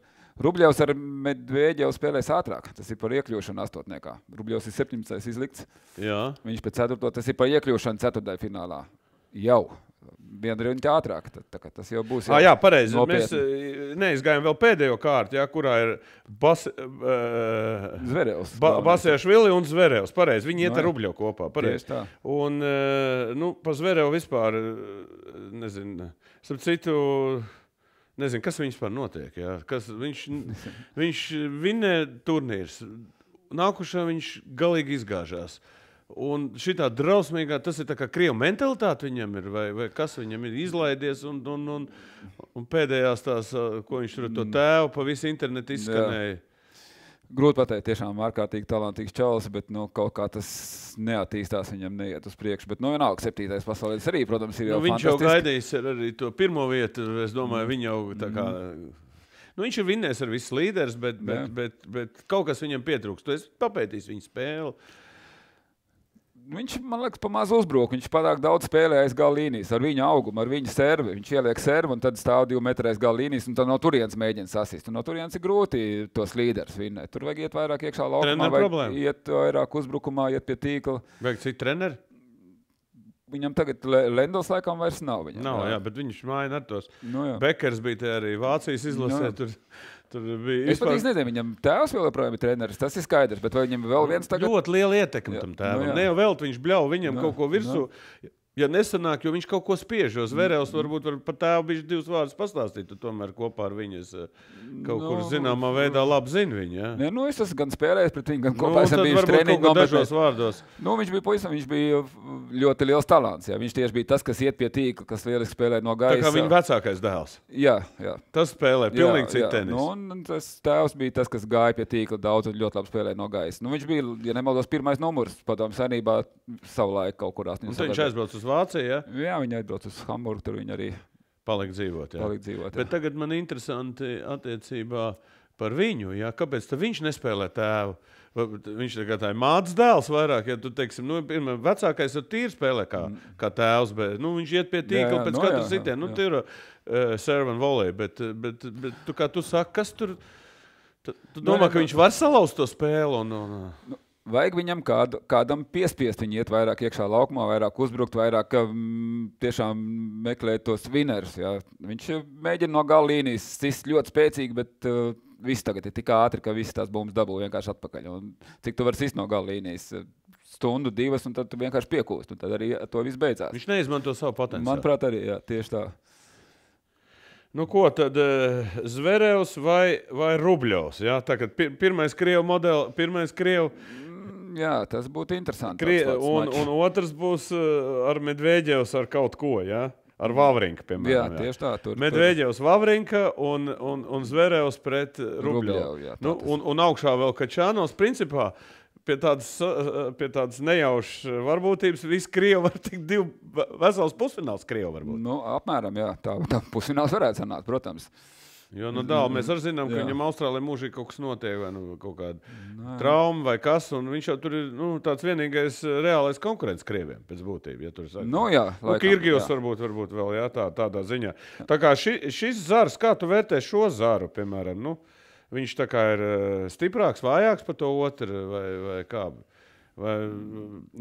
Rubļovs ar Medvedevu spēlēs ātrāk. Tas ir par iekļūšanu astotniekā. Rubļovs ir 17. izlikts. Jā. Viņš pēc 4. tas ir par iekļūšanu 4. finālā. Jau. Viena riņķa ātrāk. Tad, tā, tas jau būs. Ah, jā, pareizi. nopietni. Mēs neizgājām vēl pēdējo kārtu, jā, kurā ir Bas, uh, Zverevs. ba. Basēšvili un Zverevs. Pareizi. Viņi iet Nu, ar jā. Rubļovu kopā. Pareizi. Un, eh, nu, pa Zverevu vispār, nezinu, starp citu, nezinu, kas viņam vispār notiek. Jā. Kas, viņš, viņš vinē turnīrs. Nākušā viņš galīgi izgāžās. Un šī tā drausmīgā, tas ir tā kā krievu mentalitāte viņam ir, vai, vai kas viņam ir izlaidies. Un, un, un, un pēdējās tās, ko viņš tur to tēvu pa visu internetu izskanēja. Grūti pateikt, tiešām ārkārtīgi talantīgs čalis, bet nu, kaut kā tas neattīstās, viņam neiet uz priekšu. Bet, nu, vienalga, septītais pasaules arī, protams, ir jau Nu, viņš jau gaidījis ar arī to pirmo vietu. Es domāju, viņš jau tā kā. Nu, viņš ir vinnējis ar visus līderus, bet, bet, Jā. bet, bet kaut kas viņam pietrūkst. Tu esi papētījis viņa spēli. Viņš, man liekas, pamazs uzbruk. Viņš pārāk daudz spēlē aiz gala līnijas, ar viņa augumu, ar viņa servi. Viņš ieliek servu un tad stāv divu metru aiz gala līnijas, un tad no turienes mēģina sasist. Un no turienes ir grūti tos līderus vinnēt. Tur vajag iet vairāk iekšā laukumā, Treneru vajag iet vairāk uzbrukumā, iet pie tīkla. Vai cik treneri? Viņam tagad Le- Lendos laikam vairs nav. Viņam, Nav, jā, bet viņš maina ar tos. Nu, jā. Bekers bija arī Vācijas izlasē. Nu, Tur, tur bija Es pat nezinu, viņam tēvs vēl joprojām ir treneris. Tas ir skaidrs, bet vai viņam vēl viens tagad? ļoti liela ietekme tam nu tēvam. jā. Ne jau vēl viņš bļauj viņam Nu, kaut ko virsū. Ja nesanāk, jo viņš kaut ko spiež, jo Zverevs varbūt var par tēvu bija divus vārdus pastāstīt, tu tomēr kopā ar viņu es, eh, kaut kur Nu, zināmā veidā labi zini viņu. Ja? Nē, nu, es esmu gan spēlējis pret viņu, gan Nu, kopā esam tad bijuši treniņā. dažos vārdos. Nu, viņš bija pavisam, viņš bija ļoti liels talants. Jā. Viņš tieši bija tas, kas iet pie tīkla, kas lieliski spēlē no Tā gaisa. kā viņa vecākais dēls. Jā, jā. Tas spēlē pilnīgi citu tenisu. Nu, un, tas tēvs bija tas, kas gāja pie tīkla daudz un ļoti labi spēlēja no gaisa. Nu, viņš bija, ja nemaldos, pirmais numurs padomu senībā savulaik kaut kur 80. Un tad viņš aizbrauc uz Vāciju, ja? Jā, viņi aizbrauca uz Hamburgu, tur viņi arī palika dzīvot. Ja? palika dzīvot. jā. Bet tagad man interesanti attiecībā par viņu. Ja? Kāpēc viņš nespēlē tēvu? Viņš ir mātes dēls vairāk, ja tu teiksim, nu, pirmā, vecākais ir tīri spēlē kā, kā tēvs, bet nu, viņš iet pie tīkla jā, pēc nu katra jā, sitiena. Nu, jā. tur ir uh, serve un volej, bet, bet, bet tu, kā tu saki, kas tur? Tu, tu Nu, domā, jā, ka viņš var salauzt to spēli? Un, un, Nu, Vajag viņam kādu, kādam piespiest viņu iet vairāk iekšā laukumā, vairāk uzbrukt, vairāk mm, tiešām meklēt tos vinners. Jā. Viņš eh, mēģina no gala līnijas sist ļoti spēcīgi, bet uh, viss tagad ir tik ātri, ka visas tās bumbas dabū vienkārši atpakaļ. Un cik tu vari sist no gala līnijas? eh, Stundu, divas, un tad tu vienkārši piekūst. un Tad arī ar to viss beidzās. viņš neizmanto savu potenciālu. Manuprāt, arī jā, tieši tā. Nu, ko tad uh, Zverevs vai, vai Rubļovs? Ja? Pirmais krievu modelis, pirmais krievu, Jā, tas būtu interesanti. krie, un, mačs. un otrs būs uh, ar Medvedevs ar kaut ko, ja? ar Vavrinka, jā, piemēram. tieši tā. Tur, Medvedevs, Vavrinka un, un, un Zverevs pret Rubļovu. Jā, Nu, un, un augšā vēl Kačānos, principā. Pie tādas, uh, pie tādas nejaušas varbūtības viss Krievija var tikt divu vesels pusfināls Krievija varbūt. Nu, apmēram jā, tā, tā pusfināls varētu sanākt, protams. Jo no dāla mēs arī zinām, ka Jā. viņam Austrālijā mūžīgi kaut kas notiek, vai nu, kaut kāda trauma vai kas. Viņš jau tur ir nu, tāds vienīgais eh, reālais konkurents Krievijam pēc būtības. Ja tur saka. Nu, jā, Nu, Kirgijos jā. varbūt, varbūt vēl jā, tā, tādā ziņā. Tā kā ši, šis zars, kā tu vērtē šo zaru, piemēram, nu, viņš tā kā ir eh, stiprāks, vājāks par to otru vai, vai kā. Vai,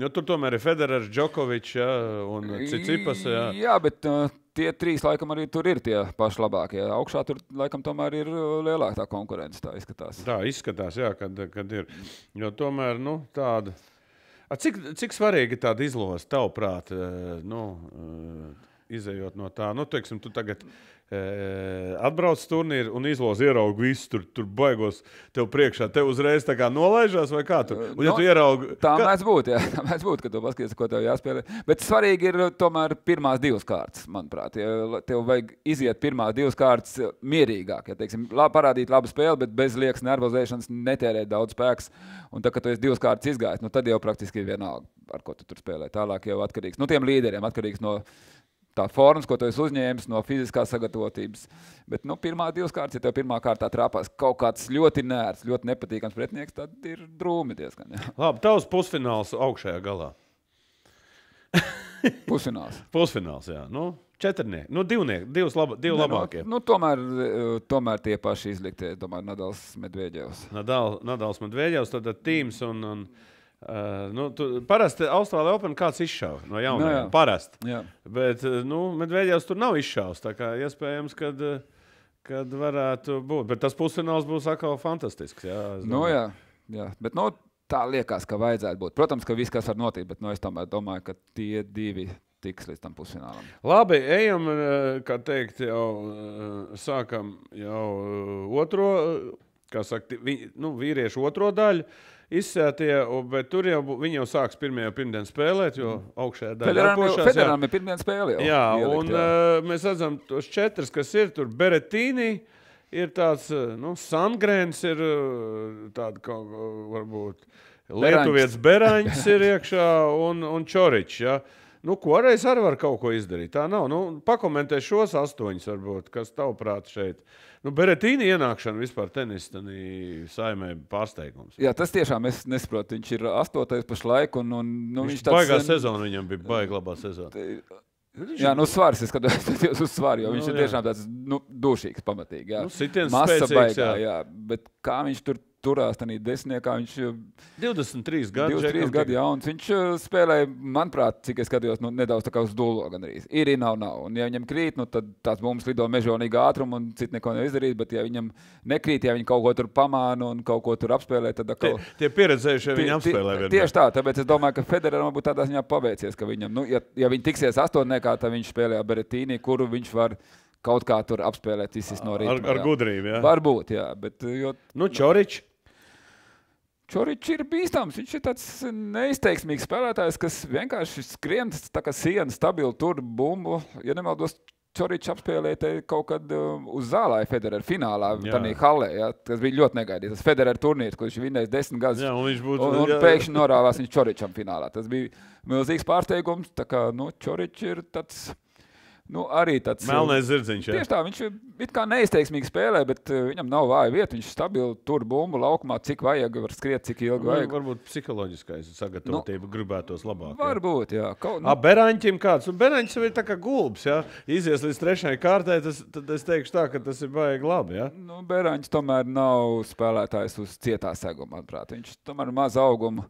jo tur tomēr ir Federers, Džokovičs ja, un Cicipas. Ja. jā bet uh, tie trīs laikam arī tur ir tie paši labākie. Augšā tur laikam tomēr ir uh, lielāka tā konkurence. Tā izskatās. Tā izskatās, jā, kad, kad ir. Jo tomēr nu, tāda. A, cik, cik svarīgi ir tāda izloze, tavuprāt, eh, nu, eh, izējot no tā? Nu, teiksim, tu tagad atbrauc uz turnīru un izlozi ieraugi visu, tur, tur baigos tev priekšā. Tev uzreiz tā kā nolaižās vai kā tur? Un, ja No, tu ieraugi, Tā ka- mēdz būt, jā. Tā mēdz būt, ka tu paskaties, ko tev jāspēlē. Bet svarīgi ir tomēr pirmās divas kārtas, manuprāt. Ja tev vajag iziet pirmās divas kārtas mierīgāk. Ja, teiksim, labi, parādīt labu spēli, bet bez liekas nervozēšanas, netērēt daudz spēks. Un tad, kad tu esi divas kārtas izgājis, nu, tad jau praktiski ir vienalga, ar ko tu tur spēlē. Tālāk jau atkarīgs no tiem līderiem, atkarīgs no tā formas, ko tu esi uzņēmis, no fiziskās sagatavotības. Bet, nu, pirmā divas kārtas, ja tev pirmā kārtā trāpās kaut kāds ļoti nērts, ļoti nepatīkams pretinieks, tad ir drūmi diezgan. jā. Labi, tavs pusfināls augšējā galā. Pusfināls. Pusfināls, jā. Nu, četrnieki, nu, divnieki, divas laba, divi Nē, labākie. Nu, nu, tomēr, eh, tomēr tie paši izliktie, tomēr Nadals Medvedevs. Nadal, Nadals Medvedevs, tad Tīms un, un uh, nu, tu, parasti Austrālijā Open kāds izšāva no Nu, jaunajiem. jā. parasti. Jā. Bet, uh, nu, Medvedevs tur nav izšāvis, iespējams, kad, uh, kad varētu būt. Bet tas pusfināls būs atkal fantastisks. Jā, es Nu, jā, jā. Bet, nu, tā liekas, ka vajadzētu būt. Protams, ka viss, kas var notikt, bet nu, es tomēr domāju, ka tie divi tiks līdz tam pusfinālam. Labi, ejam, kā teikt, jau sākam jau otro, kā saka, vi, nu, vīriešu otro daļu. Izsētie, bet tur jau viņi jau sāks pirmajā pirmdienā spēlēt, jo augšējā daļā jau- atpūšās, jā. Federālam ir pirmdienas spēle. Jau, Jā, ielikt, un jā. uh, mēs redzam tos četrus, kas ir tur. Beretīni ir tāds, uh, nu, Sangrēns ir uh, tāds kaut varbūt. Lietuvietis Beraņš ir iekšā un, un Čoričs. Ja? Nu, ko reiz arī var kaut ko izdarīt? Tā nav. Nu, pakomentē šos astoņus, varbūt, kas tavuprāt šeit. Nu, Beretīni ienākšana vispār tenisa saimē pārsteigums. Jā, tas tiešām es nesaprotu. Viņš ir astotais pašlaik, un, un nu, Viņš viņš tāds baigā tāds, sezona viņam bija baigā labā sezona. Jā, nu svars, es skatos uz svaru, jo Nu, viņš ir jā. tiešām tāds nu, dušīgs, pamatīgi. Jā. Nu, Masa baigā, jā. jā. Bet kā viņš tur turās tajā desmitniekā. Viņš 23 gadi, 23 gadi jauns. Viņš uh, spēlēja, manuprāt, cik es skatījos, nu, nedaudz tā kā uz dūlo gandrīz. Ir, nav, nav. Un, ja viņam krīt, nu, tad tās bumbas lido mežonīgi ātrumu un citi neko nevar izdarīt. Bet, ja viņam nekrīt, ja viņi kaut ko tur pamāna un kaut ko tur apspēlē, tad atkal. Tie, tie pieredzējušie viņi apspēlē. Tie, tieši tā, tāpēc es domāju, ka Federeram būtu tādā ziņā paveicies, ka viņam, nu, ja, ja viņi tiksies astotniekā, tad viņš spēlē Beretīni, kuru viņš var kaut kā tur apspēlēt, izsist no rīta. Ar, ar gudrību, jā. Varbūt, jā. Bet, jo, nu, Čoričs. Čoričs ir bīstams. Viņš ir tāds neizteiksmīgs spēlētājs, kas vienkārši skrien tā kā siena, stabili tur bumbu. Ja nemaldos, Čoričs apspēlēja kaut kad uh, uz zālē Federer finālā, tādā halē. Ja, tas bija ļoti negaidīts. Tas Federer turnīrs, kurš viņš vinnējis desmit gadus. Jā, un viņš būtu. Un, un jā. pēkšņi norāvās viņš Čoričam finālā. Tas bija milzīgs pārsteigums. Tā kā nu, Čoričs ir tāds Nu, arī tāds - melnais zirdziņš. Jā. Tieši tā, viņš ir kā neizteiksmīgi spēlē, bet uh, viņam nav vāja vieta. Viņš stabili tur bumbu laukumā, cik vajag, var skriet, cik ilgi nu, vajag. Varbūt psiholoģiskais sagatavotība nu, gribētos labāk. Varbūt, jā. Kaut, nu. A, Beraņķim kāds, un Beraņķis ir tā kā gulbs, jā. Izies līdz trešajai kārtai, tas, tad es teikšu tā, ka tas ir baigi labi, jā. Nu, Beraņķis tomēr nav spēlētājs uz cietā seguma, manuprāt. Viņš tomēr maz auguma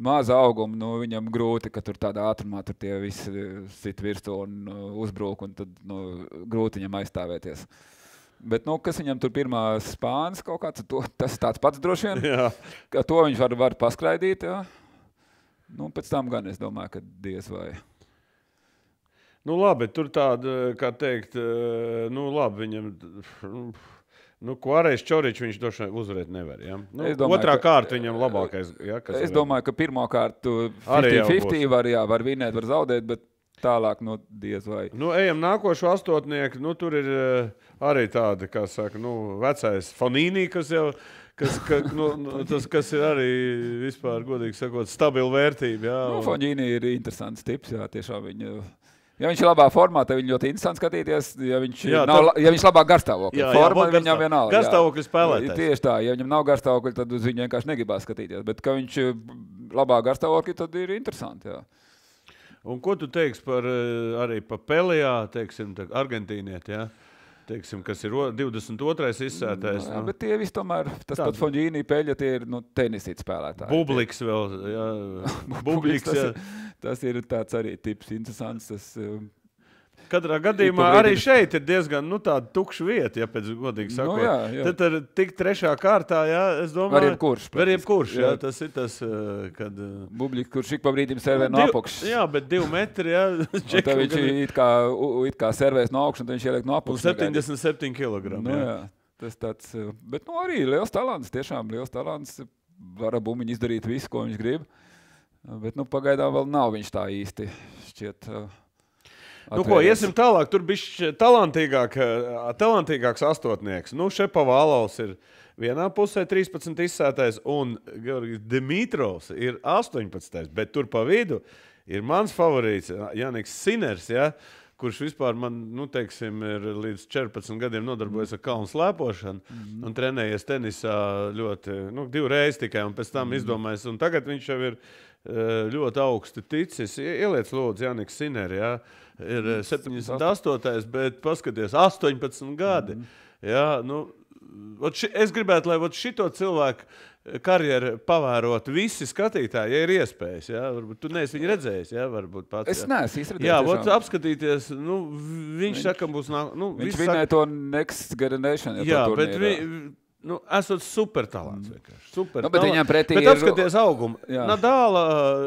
maza auguma, nu, viņam grūti, ka tur tādā ātrumā tur tie visi sit virsū un uh, uzbrūk, un tad nu, grūti viņam aizstāvēties. Bet, nu, kas viņam tur pirmā spānis kaut kāds, to, tas tāds pats droši vien. Jā. Ka to viņš var, var paskraidīt, jā. Nu, pēc tam gan es domāju, ka diez vai. Nu, labi, tur tāda, kā teikt, nu, labi, viņam. Nu, Nu, ko arī Čoričs viņš droši vien uzvarēt nevar. Ja? Nu, domāju, otrā ka, kārta viņam labākais. Ja, es var... domāju, ka pirmā kārta 50-50 var, jā, var vinēt, var zaudēt, bet tālāk nu, diez vai. Nu, ejam nākošo astotnieku. Nu, tur ir uh, arī tāda, kā saka, nu, vecais Fonīnī, kas jau. Kas, ka, nu, nu, tas, kas ir arī vispār, godīgi sakot, stabila vērtība. Jā, un... nu, Fonīni ir interesants tips. Jā, tiešām viņa Ja viņš ir labā formā, tad viņu ļoti interesanti skatīties. Ja viņš, jā, nav, tā... ja viņš labā garstāvoklī, tad forma viņam vienalga. Garstāvoklis spēlē. Tieši tā, ja viņam nav garstāvokļa, tad uz viņu vienkārši negribās skatīties. Bet, ka viņš ir labā garstāvoklī, tad ir interesanti. Jā. Un ko tu teiksi par eh, arī par Pelijā, teiksim, Argentīnieti? Ja? Teiksim, kas ir 22. izsētājs. Jā, nu. bet tie visi tomēr, tas Tāda. pats Fonģīnī peļa, tie ir nu, tenisīti spēlētāji. Bubliks vēl, jā. Bubliks, tas, jā. tas ir tāds arī tips interesants. Tas, um, Katrā gadījumā arī šeit ir diezgan nu, tukša vieta, ja pēc godīgi sakot. Nu, jā, jā. Tad ir tik trešā kārtā, jā, es domāju, var jebkurš. Var jebkurš, jā, jā, tas ir tas, eh, kad... Eh, Bubliks, kurš ik pa brīdim servē no apakšas. Jā, bet divi metri, jā. Tad viņš it kā, it kā servēs no augšas, un viņš ieliek no apakšas. 77 kg. Nu, jā. Tas tāds, eh, bet nu, arī liels talants, tiešām liels talants. Var bumiņu izdarīt visu, ko viņš grib. Bet nu, pagaidām vēl nav viņš tā īsti šķiet. Uh, Nu, ko, iesim tālāk. Tur bija talantīgāk, talantīgāks astotnieks. Nu, Šepavālovs ir vienā pusē 13 izsētais, un Georgijs Dimitrovs ir 18. Bet tur pa vidu ir mans favorīts, Jānis Siners. Ja? kurš vispār man, nu, teiksim, ir līdz 14 gadiem nodarbojies ar kalnu slēpošanu mm -hmm. un trenējies tenisā ļoti, nu, divreiz tikai, un pēc tam mm -hmm. izdomājis. Un tagad viņš jau ir ļoti augsti ticis. Ieliec, lūdzu, Jānis Siners. Ja? Ir 78, eh, bet paskatieties, 18 gadi. Mm -hmm. Jā, nu, ši, es gribētu, lai šito cilvēku eh, karjeru pavērot visi skatītāji, ja ir iespējas. Jā, varbūt tu neesi viņu redzējis. Jā, varbūt pats. Es neesmu redzējis. Jā, vot, apskatīties. Nu, viņš, viņš saka, būs nāk. Nu, viņš saka, to Next Generation. Ja jā, bet vi, Nu, esat super talants. Mm. Super nu, bet viņam pretī bet ir. Apskaties augumu. Nadāla,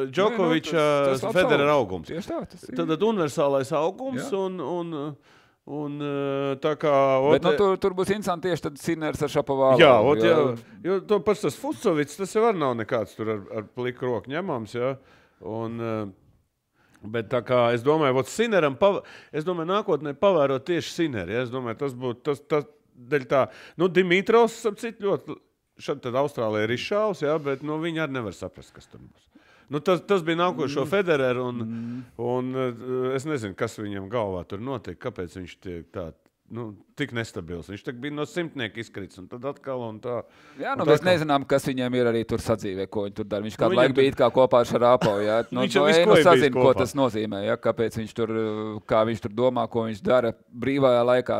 Džokoviča, nu, nu Federera augums. Tieši tā. Tas ir. Tad universālais augums jā. un, un, un tā kā. Ot, bet, nu, tur, tur būs interesanti tieši tad Siners ar Šapovālu. Jā, ot, jā. jā. Jo to pats tas Futsovits, tas jau nav nekāds tur ar, ar pliku roku ņemams. Jā. Un, Bet tā kā es domāju, ka Sineram, pav... es domāju, nākotnē pavērot tieši Sineri. Ja? Es domāju, tas būtu tas, tas, dēļ tā, nu, Dimitrovs, ap citu, ļoti, šad tad Austrālija ir izšāvis, jā, bet nu, viņi arī nevar saprast, kas tur būs. Nu, tas, tas bija nākošo mm. Federeru, un, mm. un, un es nezinu, kas viņam galvā tur notiek, kāpēc viņš tiek tā nu, tik nestabils. Viņš bija no simtnieka izkrits un tad atkal un tā. Jā, nu, mēs atkal. nezinām, kas viņiem ir arī tur sadzīvē, ko viņi tur dara. Viņš kādu Nu, nu, viņam laiku bija it kā kopā ar Šarapo. Jā, nu, Viņš jau nu, ko nu, sazina, ko kopā. tas nozīmē, jā, kāpēc viņš tur, uh, kā viņš tur domā, ko viņš dara brīvajā laikā.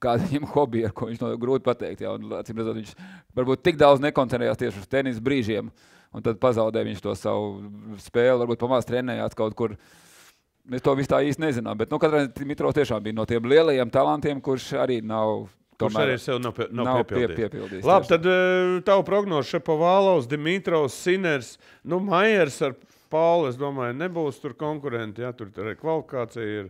Kāda viņam hobija, ar ko viņš no grūti pateikt. Jā, un, acīm redzot, viņš varbūt tik daudz nekoncentrējās tieši uz tenisa brīžiem, un tad pazaudēja viņš to savu spēli. Varbūt pamācās trenējās kaut kur. Mēs to visu tā īsti nezinām. Bet, nu, katrā ziņā Mitrovs tiešām bija no tiem lielajiem talantiem, kurš arī nav. Kurš arī sev nav, pie, nav, nav piepildījis. pie- piepildījis, Labi, tad uh, tavu prognozi Šepovālovs, Dimitrovs, Siners, nu, Maiers ar Pauli, es domāju, nebūs tur konkurenti, jā, tur arī kvalifikācija ir.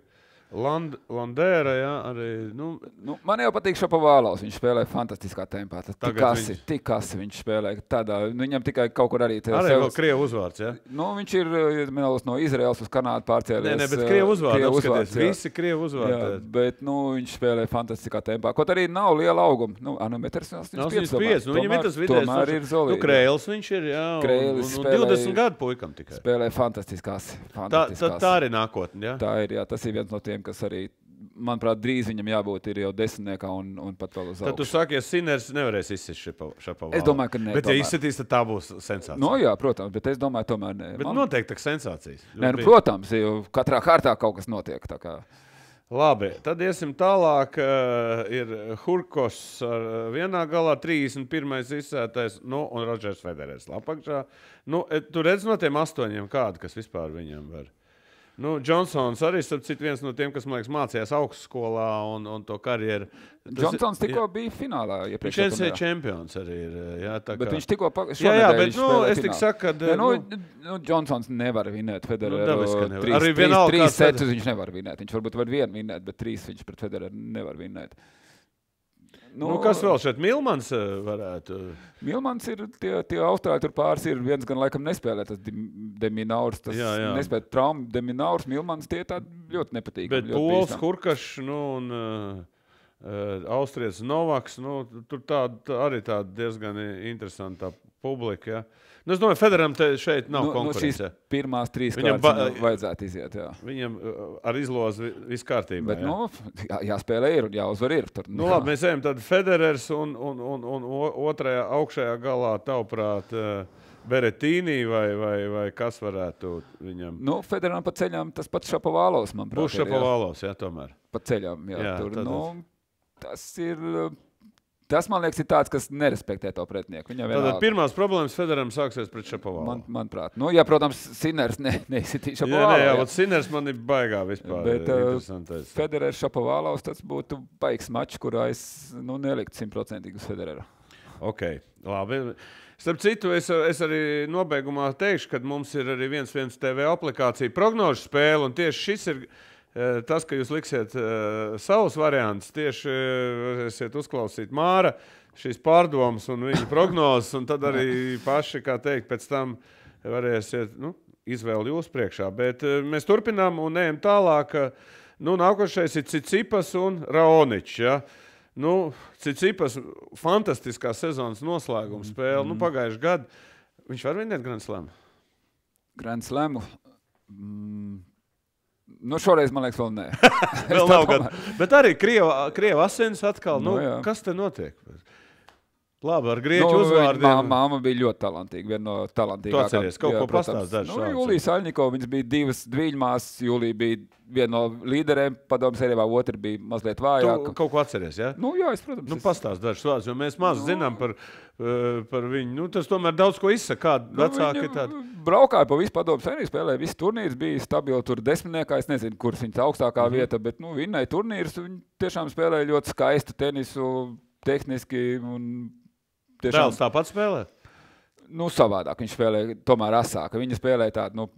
Land, Landēra, jā, arī, nu, Nu, man jau patīk Šapovālaus. Viņš spēlē fantastiskā tempā. Tas tik asi, viņš- tik asi viņš spēlē. Tādā, nu, viņam tikai kaut kur arī tas arī vēl Krievu uzvārds, jā. Nu, viņš ir eh, minēlis no Izraels uz Kanādu pārcēlies. Nē, nē, bet eh, Krievu uzvārds, Krievu apskaties, jā. visi Krievu Jā, uzvārdi. bet nu, viņš spēlē fantastiskā tempā. Kaut arī nav liela auguma. Nu, anu, metrs 85. 85, nu, viņam ir tas vidējais. Tomēr ir Nu, zolīts. Krēls viņš ir, jā, un, Krēlis un, un spēlēja- 20 gadu puikam tikai. Spēlē fantastiskās. Tā, fantastiskās. tā, tā arī nākotne, jā. tā ir. Jā, tas ir viens no tiem, kas arī, manuprāt, drīz viņam jābūt ir jau desmitniekā un, un pat vēl uz Tad tu augšu. saki, ja Siners nevarēs izsist šāpā. Es domāju, ka nē, Bet, ja tomēr. izsitīs, tad tā būs sensācija. No, jā, protams, bet es domāju, tomēr nē. Bet Man- noteikti tā sensācijas. Nē, nu, protams, jo katrā kārtā kaut kas notiek. Labi, tad iesim tālāk. Uh, ir Hurkos ar uh, vienā galā, 31. izsētais, nu, un Rodžers Federers lapakšā. Nu, e, tu redz no tiem astoņiem kādu, kas vispār viņam var. Nu, Džonsons arī citu, viens no tiem, kas man liekas, mācījās augstskolā un, un to karjeru. Ir- Džonsons tikko bija finālā. Viņš iepriekšējā ir NCAA čempions arī. Ir, jā, tā Bet kā- viņš tikko pa- Jā, jā, šonedēļ bet viņš nu, es tik finālā. saku, ka. Nē, nu, nu, nu, Džonsons nevar vinēt Federeru. nevar. Trīs, Arī vienalga, trīs setus viņš nevar vinēt. Viņš varbūt var vienu vinēt, bet trīs viņš pret Federeru nevar vinēt. Nu, kas vēl šeit? Milmans eh, varētu. Milmans ir tie, tie austrāļi, tur pāris ir. Viens gan laikam nespēlē, tas Deminaurs. Tas Jā, jā. nespēlē traumu. Deminaurs, Milmans tie tādi ļoti nepatīkami. Bet ļoti Pols, bīstami. Hurkašs nu, un uh, uh, Austrijas Novaks, nu, tur tāda, tā arī tāda diezgan interesanta publika. Ja. Nu, es domāju, Federam šeit nav Nu, nu, nu, konkurence. pirmās trīs Viņam kārtas viņam vajadzētu iziet. Jā. Viņam uh, ar izlozi vi- viss kārtībā. Bet, ja. nu, jā, jāspēlē ir un jāuzvar ir. Tur, Nu, labi, mēs ejam tad Federers un, un, un, un otrajā augšējā galā, tavuprāt, uh, Beretīnī vai, vai, vai kas varētu viņam Nu, Federam pa ceļam tas pats Šapovālos, man ir, jā. šapovālos, jā, tomēr. Pa ceļam, jā, Jā, jā tur, tad- nu, tas ir, tas man liekas ir tāds, kas nerespektē to pretinieku. Tātad pirmās problēmas Federam sāksies pret šapovālu. Man, manuprāt, nu, jā, protams, Siners ne, neizsitīja Jā, nē, Šapovālos. jā, ot Siners man ir baigā vispār. Bet, uh, interesantais. Federers Šapovālos, tas būtu baigs mačs, kurā es nu, neliktu simtprocentīgi uz Federeru. Ok, labi. Starp citu, es, es arī nobeigumā teikšu, ka mums ir arī viens, viens TV aplikācija prognožu spēle, un tieši šis ir eh, tas, ka jūs liksiet uh, savus variantus. Tieši uh, varēsiet uzklausīt Māra šīs pārdomas un viņa prognozes, un tad arī paši, kā teikt, pēc tam varēsiet nu, izvēli jūs priekšā. Bet mēs turpinām un ejam tālāk. Nu, nākošais ir Cicipas un Raoničs. Ja? Nu, Cicipas fantastiskā sezonas noslēguma spēle. Mm. Nu, Pagājušajā gadā viņš var vinēt Grand Slam. Grand Slamu. Mm, nu, šoreiz man liekas, vēl nē. Vēl nav gada. Bet arī Krieva asins atkal. Nu, Nu, jā. kas te notiek? Labi, ar grieķu Nu, uzvārdiem. Mā, māma bija ļoti talantīga. Viena no talantīgākajām. Tu atceries, kaut ko pastāst dažus Nu? Jūlija Saļņikova, viņas bija divas dviņmās. Jūlija bija viena no līderiem padomu sērijā, otra bija mazliet Tu vājāka. kaut ko atceries, ja? Nu, jā, es, protams. Nu, es- pastāst dažus vārdus, jo mēs maz Nu. zinām par, uh, par viņu. Nu, tas tomēr daudz ko izsaka. Kādi Nu, vecāki ir tādi? Braukāja pa visu padomu sēriju, spēlēja visu turnīru, bija stabili tur desmitniekā. Es nezinu, kurš viņas augstākā mm vieta, bet nu, vinnēja turnīrus. Viņa tiešām spēlēja ļoti skaistu tenisu, tehniski. un Tiešām, Dēls tāpat spēlē. nu, savādāk viņš spēlēja, tomēr asāk. Viņa spēlēja tādu nu,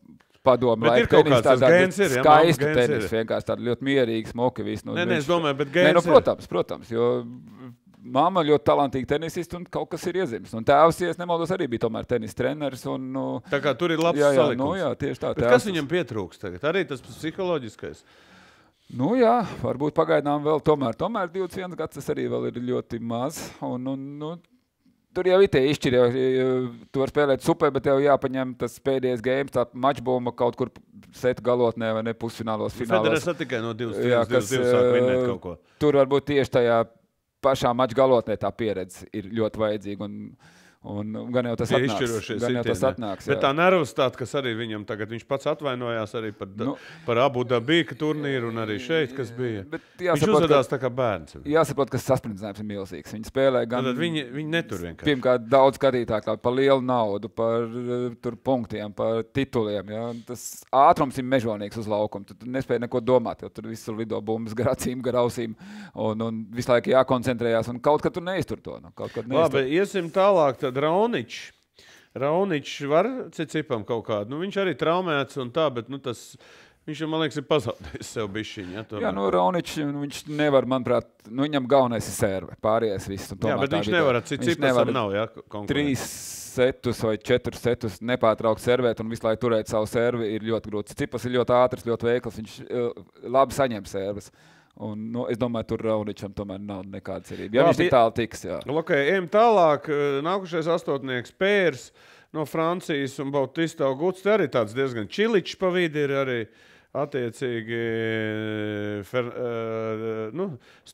padomu laiku tas tādu gēns ir, ja, skaistu gēns tenisu, ir. vienkārši tādu ļoti mierīgu, smoku visu. Nu, Nē, nē, es domāju, bet Nē, nu, gēns protams, protams, jo mamma ļoti talantīga tenisiste un kaut kas ir iezīmes. Un tēvs, ja es nemaldos, arī bija tomēr tenis treneris. Un, nu, Tā kā tur ir labs jā, jā, salikums. nu, jā, tieši tā. Bet kas viņam pietrūkst tagad? Arī tas psiholoģiskais. Nu, jā, varbūt pagaidām vēl tomēr, tomēr 21 gads tas arī vēl ir ļoti maz. Un, un, nu, Tur jau ir tie izšķiri, jau tu vari spēlēt super, bet tev jāpaņem tas pēdējais game, tā mačbomba kaut kur setu galotnē vai ne pusfinālos. Finālos. Federers tikai no 2-2 sāk vinnēt eh, kaut ko. Tur varbūt tieši tajā pašā mača galotnē tā pieredze ir ļoti vajadzīga. Un, Un gan jau tas atnāks. izšķirošie Gan jau tas sitieni. Bet tā nervozitāte, kas arī viņam tagad, viņš pats atvainojās arī par, Nu. par Abu Dabīka turnīru un arī šeit, kas bija. Bet Viņš jāsaprot, ka, uzvedās tā kā bērns. jāsaprot, ka saspringzinājums ir milzīgs. Viņi spēlē gan Tad viņi, viņi netur vienkārši. Pirmkārt, daudz skatītāju kā par lielu naudu, par eh, tur punktiem, par tituliem. Ja? Tas ātrums ir mežonīgs uz laukuma. Tu, tu nespēji neko domāt, jo tur visur lido bumbas gar acīm, gar ausīm. Un, un visu laiku jākoncentrējās. Un kaut kad tu neiztur to. Nu, kaut kad neiztur. Labi, iesim tālāk. Tad Rauničs. Rauničs var cipam kaut kādu. Nu, viņš arī traumēts un tā, bet nu, tas. Viņš jau, man liekas, ir pazaudējis sev bišķiņu. Ja. Jā, nu, Rauničs, viņš nevar, manuprāt, nu, viņam galvenais ir sērve. Pārējais viss. jā bet viņš nevar ar citu viņš nevar nav. Ja, konkurēt. trīs setus vai četrus setus nepārtraukti servēt un visu laiku turēt savu servi ir ļoti grūti. Cipas ir ļoti ātrs, ļoti veikls. Viņš uh, labi saņem servis. Un, nu, es domāju, tur Rauničam tomēr nav nekāda cerība. Ja Labi. viņš tik tālu tiks, jā. Okay, ejam tālāk. Nākošais astotnieks Pērs no Francijas un Bautista Augusts. Arī tāds diezgan čiličs pa vidi ir arī. Attiecīgi, fer, uh, nu,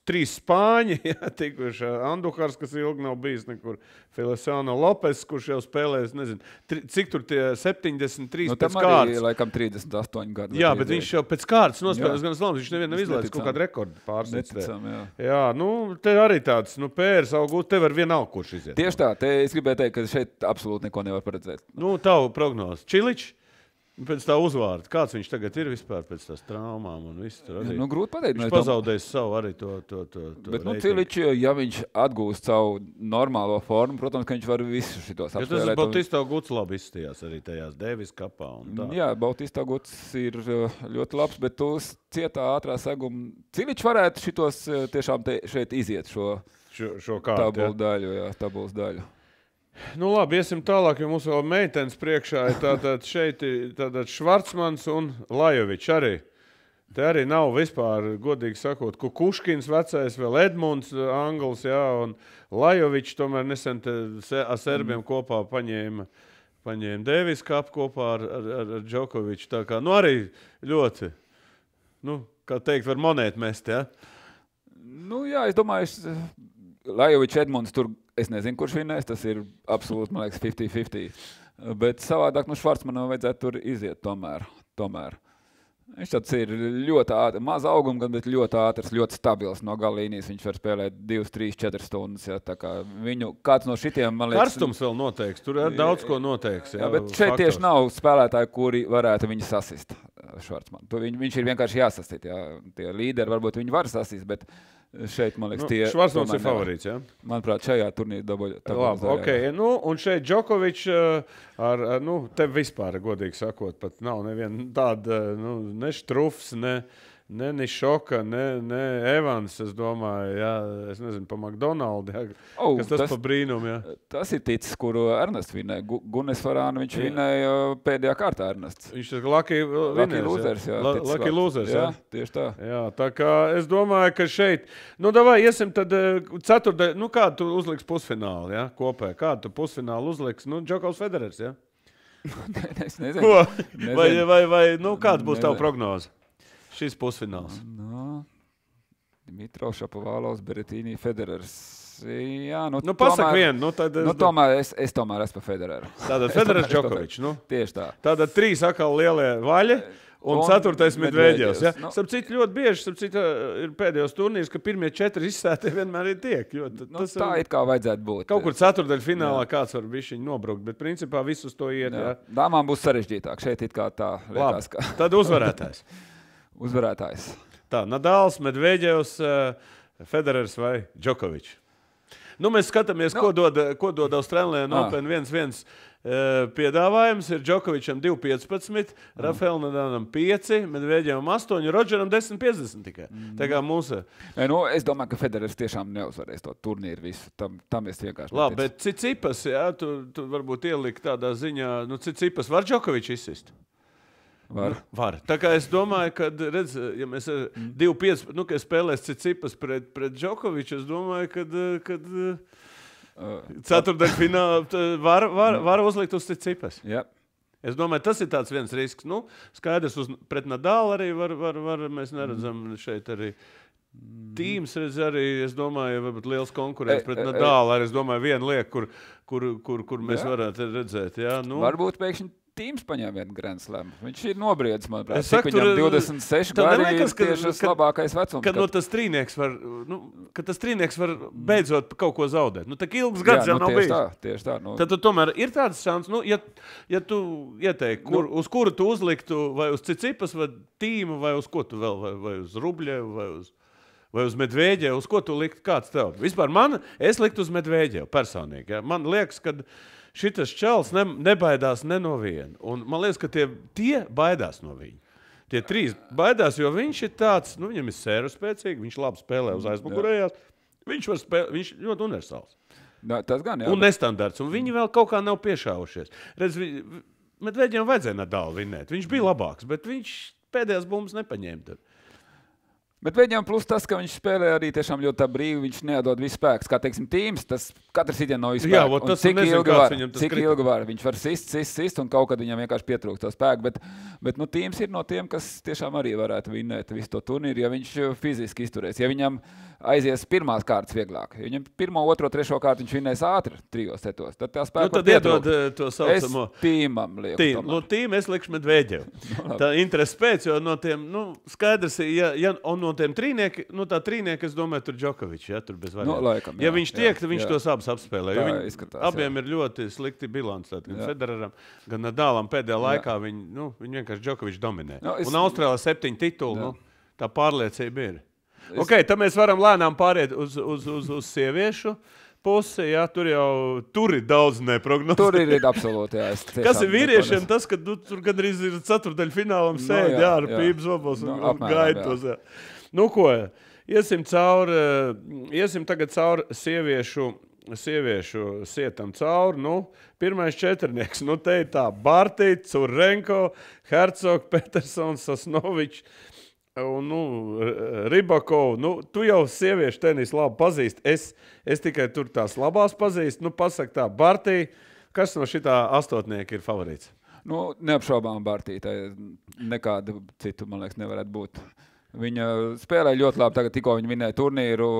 trīs spāņi, ja, tikuši Anduhars, kas ilgi nav bijis nekur, Feliciano Lopes, kurš jau spēlējis, nezinu, tri, cik tur tie 73 Nu, pēc kārtas. laikam 38 gadi. Jā, bet viņš jau pēc kārtas nospēlēs Jā. gan slānis. Viņš nevienam Tas izlaidis kaut kādu rekordu. Neticam, jā. Jā, nu, te arī tāds, nu, pērs augut, te var vienalga, kurš iziet. Tieši tā, te es gribēju teikt, ka šeit absolūti neko nevar paredzēt. Nu, tavu prognozi. Čiličs, pēc tā uzvārda. Kāds viņš tagad ir vispār pēc tās traumām un viss tur arī. Nu, grūti pateikt. viņš nu, domāju- pazaudēs savu arī to. to, to, to Bet, nu, reitingu. Ciličs, ja viņš atgūst savu normālo formu, protams, ka viņš var visu šitos Jo tas apspēlēt. un- Bautista Guts labi izstījās arī tajās Devis kapā. un tā. Jā, Bautista Guts ir uh, ļoti labs, bet tu cietā ātrā seguma. Ciličs varētu šitos uh, tiešām te, šeit iziet šo Šo, šo kārtu. tabulu jā. daļu, jā, tabulas daļu. Nu, labi, iesim tālāk, jo mums vēl meitenes priekšā ir tātad šeit tātad Švarcmans un Lajovičs arī. Te arī nav vispār, godīgi sakot, Kukuškins vecais, vēl Edmunds, eh, Angls, jā, un Lajovičs tomēr nesen se- ar serbiem kopā paņēma, paņēma Devis kapu kopā ar, ar, ar, ar Džokoviču. Tā kā, nu, arī ļoti, nu, kā teikt, var monētu mest, jā. Nu, jā, es domāju, es, Lajovičs Edmunds tur, es nezinu, kurš vinnēs, tas ir absolūti, man liekas, 50-50. Bet savādāk, nu, Švarcmanam vajadzētu tur iziet tomēr. tomēr. Viņš tāds ir ļoti ātrs, maz auguma, gan, bet ļoti ātrs, ļoti stabils no galīnijas. Viņš var spēlēt 2, 3, 4 stundas. Jā, kā viņu kāds no šitiem, man liekas, Karstums vēl noteiks, tur ir daudz ko noteiks. Jā, bet šeit faktors. tieši nav spēlētāji, kuri varētu viņu sasist. Švarcman. To Viņ, viņš ir vienkārši jāsasist. Jā. Tie līderi varbūt viņi var sasist, bet šeit, man liekas, Nu, tie Švarcmans tomēr ir favorīts. Ja? Manuprāt, šajā turnīrā dabūja. Labi, okay. nu, un šeit Džokovičs uh, ar, ar nu, te vispār, godīgi sakot, pat nav neviena tāda, nu, ne štrufs, ne, ne, ne šoka, ne, ne Evans, es domāju, jā, es nezinu, pa McDonaldu, jā, Oh, kas tas, tas- tas pa brīnumu, jā. Tas ir ticis, kuru Ernests vinēja. Gu- Gunes Farānu viņš vinēja uh, pēdējā kārtā. Ernests. Viņš ir lucky, losers, jā. La, lucky losers, jā. jā. Tieši tā. Jā, tā kā es domāju, ka šeit, nu, davai, iesim tad eh, ceturtdien, nu, kādu tu uzliks pusfinālu, ja, kopē, kādu tu pusfinālu uzliks, nu, Džokovs Federers, ja? es nezinu. Ko? Nezinu. Vai, vai, vai, nu, kāda būs tava Nezinu. prognoze? Šis pusfināls. Nu, Dimitrovs, Šapovālovs, Beretīni, Federers. Jā, nu, Nu, pasak tomēr- vienu, nu, tad Nu, tomēr es, es tomēr esmu Federeru. Tātad Federers Džokovičs, nu. Tieši tā. Tātad trīs atkal lielie vaļi. Un, Un ceturtais Medvedevs. Medvedevs, Ja? nu. Starp citu, ļoti bieži citu, ir pēdējos turnīros, ka pirmie četri izsētie vienmēr ir tiek. jo Nu, Tas tā ir ir kā vajadzētu būt. kaut kur ceturdaļā finālā kāds var būt nobrukt, bet principā visus to iet. Jā. Ja? Dāmām būs sarežģītāk. Šeit it kā tā liekas, ka tad uzvarētājs. uzvarētājs. Tā, Nadals, Medvedevs, eh, Federers vai Džokovičs. Nu, mēs skatāmies, Nu. ko dod, ko dod Austrālijā Ah. Open 1-1. eh, Piedāvājums ir Džokovičam 2,15, Rafaelam Nadalam 5, Medvedjevam 8, Rodžeram 10,50 tikai. Mm. Tā kā mūsu. Nē, Nu, es domāju, ka Federers tiešām neuzvarēs to turnīru visu. Tam, tam es vienkārši Labi, bet Cicipas, jā, tu, tu varbūt ielikt tādā ziņā, nu, Cicipas var Džokovičs izsist. Var. Var. Tā kā es domāju, ka, redz, ja mēs mm. 2-5, nu, kad spēlēs Cicipas pret, pret Džokoviču, es domāju, ka. kad Ceturdaļfinālā var, var, var uzlikt uz cipas. Jā. Es domāju, tas ir tāds viens risks. Nu, skaidrs, uz, pret Nadālu arī var, var, var, mēs neredzam šeit arī. Tīms redz arī, es domāju, varbūt liels konkurents pret Nadālu. Arī es domāju, viena lieta, kur, kur, kur, kur mēs jā. varētu redzēt. Jā, nu. Varbūt pēkšņi Tīms Grand Slam. Viņš ir nobriedzis, manuprāt. Es saku, tur 26 gadi liekas, ka, tieši tas labākais vecums. Kad, kad, no tas trīnieks var, nu, kad tas trīnieks var beidzot kaut ko zaudēt. Nu, tā ilgs gads Jā, jau nu, nav bijis. Tā, tieši tā. Nu. Tad tu tomēr ir tāds šāds, nu, ja, ja tu ieteiktu, kur, nu, uz kuru tu uzliktu, vai uz Cicipas, vai Tīmu, vai uz ko tu vēl, vai, vai uz Rubļevu, vai uz vai uz Medvēģa, uz ko tu liktu? Kāds tev? Vispār man, es liktu uz Medvēģa personīgi. Ja? Man liekas, ka šis čels ne, nebaidās ne no viena. Un man liekas, ka tie, tie baidās no viņa. Tie trīs baidās, jo viņš ir tāds, nu, viņam ir sēru spēcīgi, viņš labi spēlē uz aizmugurējās. Viņš, spēlē, viņš ļoti universāls. Nā, tas gan ir. Un nestandarts. Un viņi vēl kaut kā nav piešāvušies. Redz, vi, Medvediem vajadzēja Nadālu vinēt. Viņš bija labāks, bet viņš pēdējās bumbas nepaņēma. Tad. Bet viņam plus tas, ka viņš spēlē arī tiešām ļoti brīvi, viņš neatdod visu spēku. Kā teiksim, tīms, tas katrs ir no vispār. Jā, tas cik nezinu, ilgi var, cik krita. ilgi var. Viņš var sist, sist, sist, un kaut kad viņam vienkārši pietrūkst to spēku. Bet, bet nu, tīms ir no tiem, kas tiešām arī varētu vinnēt visu to turnīru, ja viņš fiziski izturēs. Ja viņam aizies pirmās kārtas vieglāk. Viņam pirmo, otro, trešo kārtu viņš vinnēs ātri trijos setos. Tad tā spēka. Nu, tad iedod eh, to saucamo tīmam. Lieku, tīm, nu, tīm es likšu medvēģiem. tā interesi pēc, jo no tiem, nu, skaidrs, ja, ja un no tiem trīnieki, nu, tā trīnieki, es domāju, tur Džokovičs, ja tur bez variantiem. No, laikam, jā, ja viņš tiek, tad viņš jā. tos abus apspēlē. Viņi, izskatās, abiem jā. ir ļoti slikti bilants. Gan Federeram, gan Nadālam pēdējā jā. laikā viņi, nu, viņi vienkārši Džokovičs dominē. No, es... Un Austrālija septiņi tituli, nu, tā pārliecība ir. Es... Okay, tad mēs varam lēnām pāriet uz, uz, uz, uz sieviešu pusi. Jā, tur jau tur ir daudz neprognozējumu. Tur ir, ir absolūti. Jā, Kas ir vīriešiem? Tas, ka nu, tur gandrīz ir ceturdaļa finālam sēdi no, jā, jā, ar pīpes obos un, no, un gaitos. Jā. Nu, ko, iesim cauri, iesim tagad cauri sieviešu. Sieviešu sietam cauri. Nu, pirmais četrnieks. Nu, te ir tā Bartīts, Urenko, Hercogs, Petersons, Sasnovičs un nu, Ribakovs. Nu, tu jau sieviešu tenisu labi pazīsti. Es, es tikai tur tās labās pazīstu. Nu, pasak tā, Bartī, kas no šitā astotnieka ir favorīts? Nu, neapšaubām Bartītai. Nekādu citu, man liekas, nevarētu būt. Viņa spēlēja ļoti labi. Tagad tikko viņa vinēja turnīru.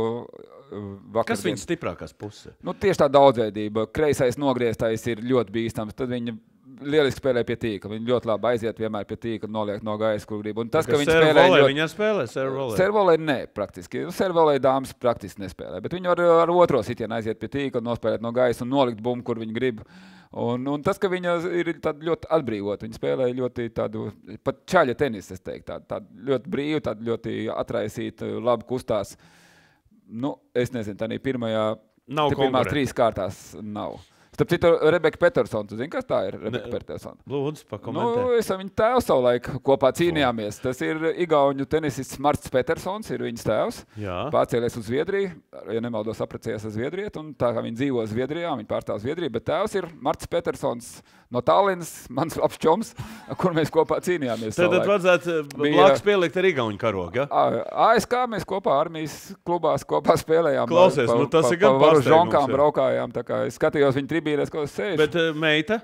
Vakardien. Kas viņas stiprākās puses? Nu, tieši tā daudzveidība. Kreisais nogrieztais ir ļoti bīstams. Tad viņa lieliski spēlē pie tīkla. Viņi ļoti labi aiziet vienmēr pie tīkla, noliek no gaisa, kur grib. Un tas, ka viņi spēlē, ļoti... viņa spēlē servolē. Servolē nē, praktiski. Servolē dāmas praktiski nespēlē, bet viņi var ar otro sitienu aiziet pie tīkla, nospēlēt no gaisa un nolikt bumbu, kur viņi grib. Un, un tas, ka viņa ir ļoti atbrīvota, viņa spēlē ļoti tādu, pat čaļa tenisu, es teiktu, tādu, tādu ļoti brīvu, tādu ļoti atraisītu, labi kustās. Nu, es nezinu, tā pirmajā, nav pirmās trīs kārtās nav. Starp citu, Rebeka Petersona, tu zini, kas tā ir? Rebeka Petersona. Lūdzu, pakomentē. Nu, es ar viņu tēvu savulaik kopā cīnījāmies. Tas ir Igauņu tenisists Marts Petersons, ir viņas tēvs. Jā. Pārcēlies uz Zviedriju, ja nemaldos, apprecējies ar Zviedriju. Tā kā viņi dzīvo Zviedrijā, viņi pārstāv Zviedriju, bet tēvs ir Marts Petersons no Tallinas, mans labs čoms, kur mēs kopā cīnījāmies. Tad, tad vajadzētu eh, blakus pielikt arī Igaunu karogu. Ja? ASK mēs kopā armijas klubās kopā spēlējām. Klausies, pa, nu tas pa, ir gan pārsteigums. Žonkām braukājām, tā kā es skatījos viņu tribīnēs, ko es sēžu. Bet uh, meita?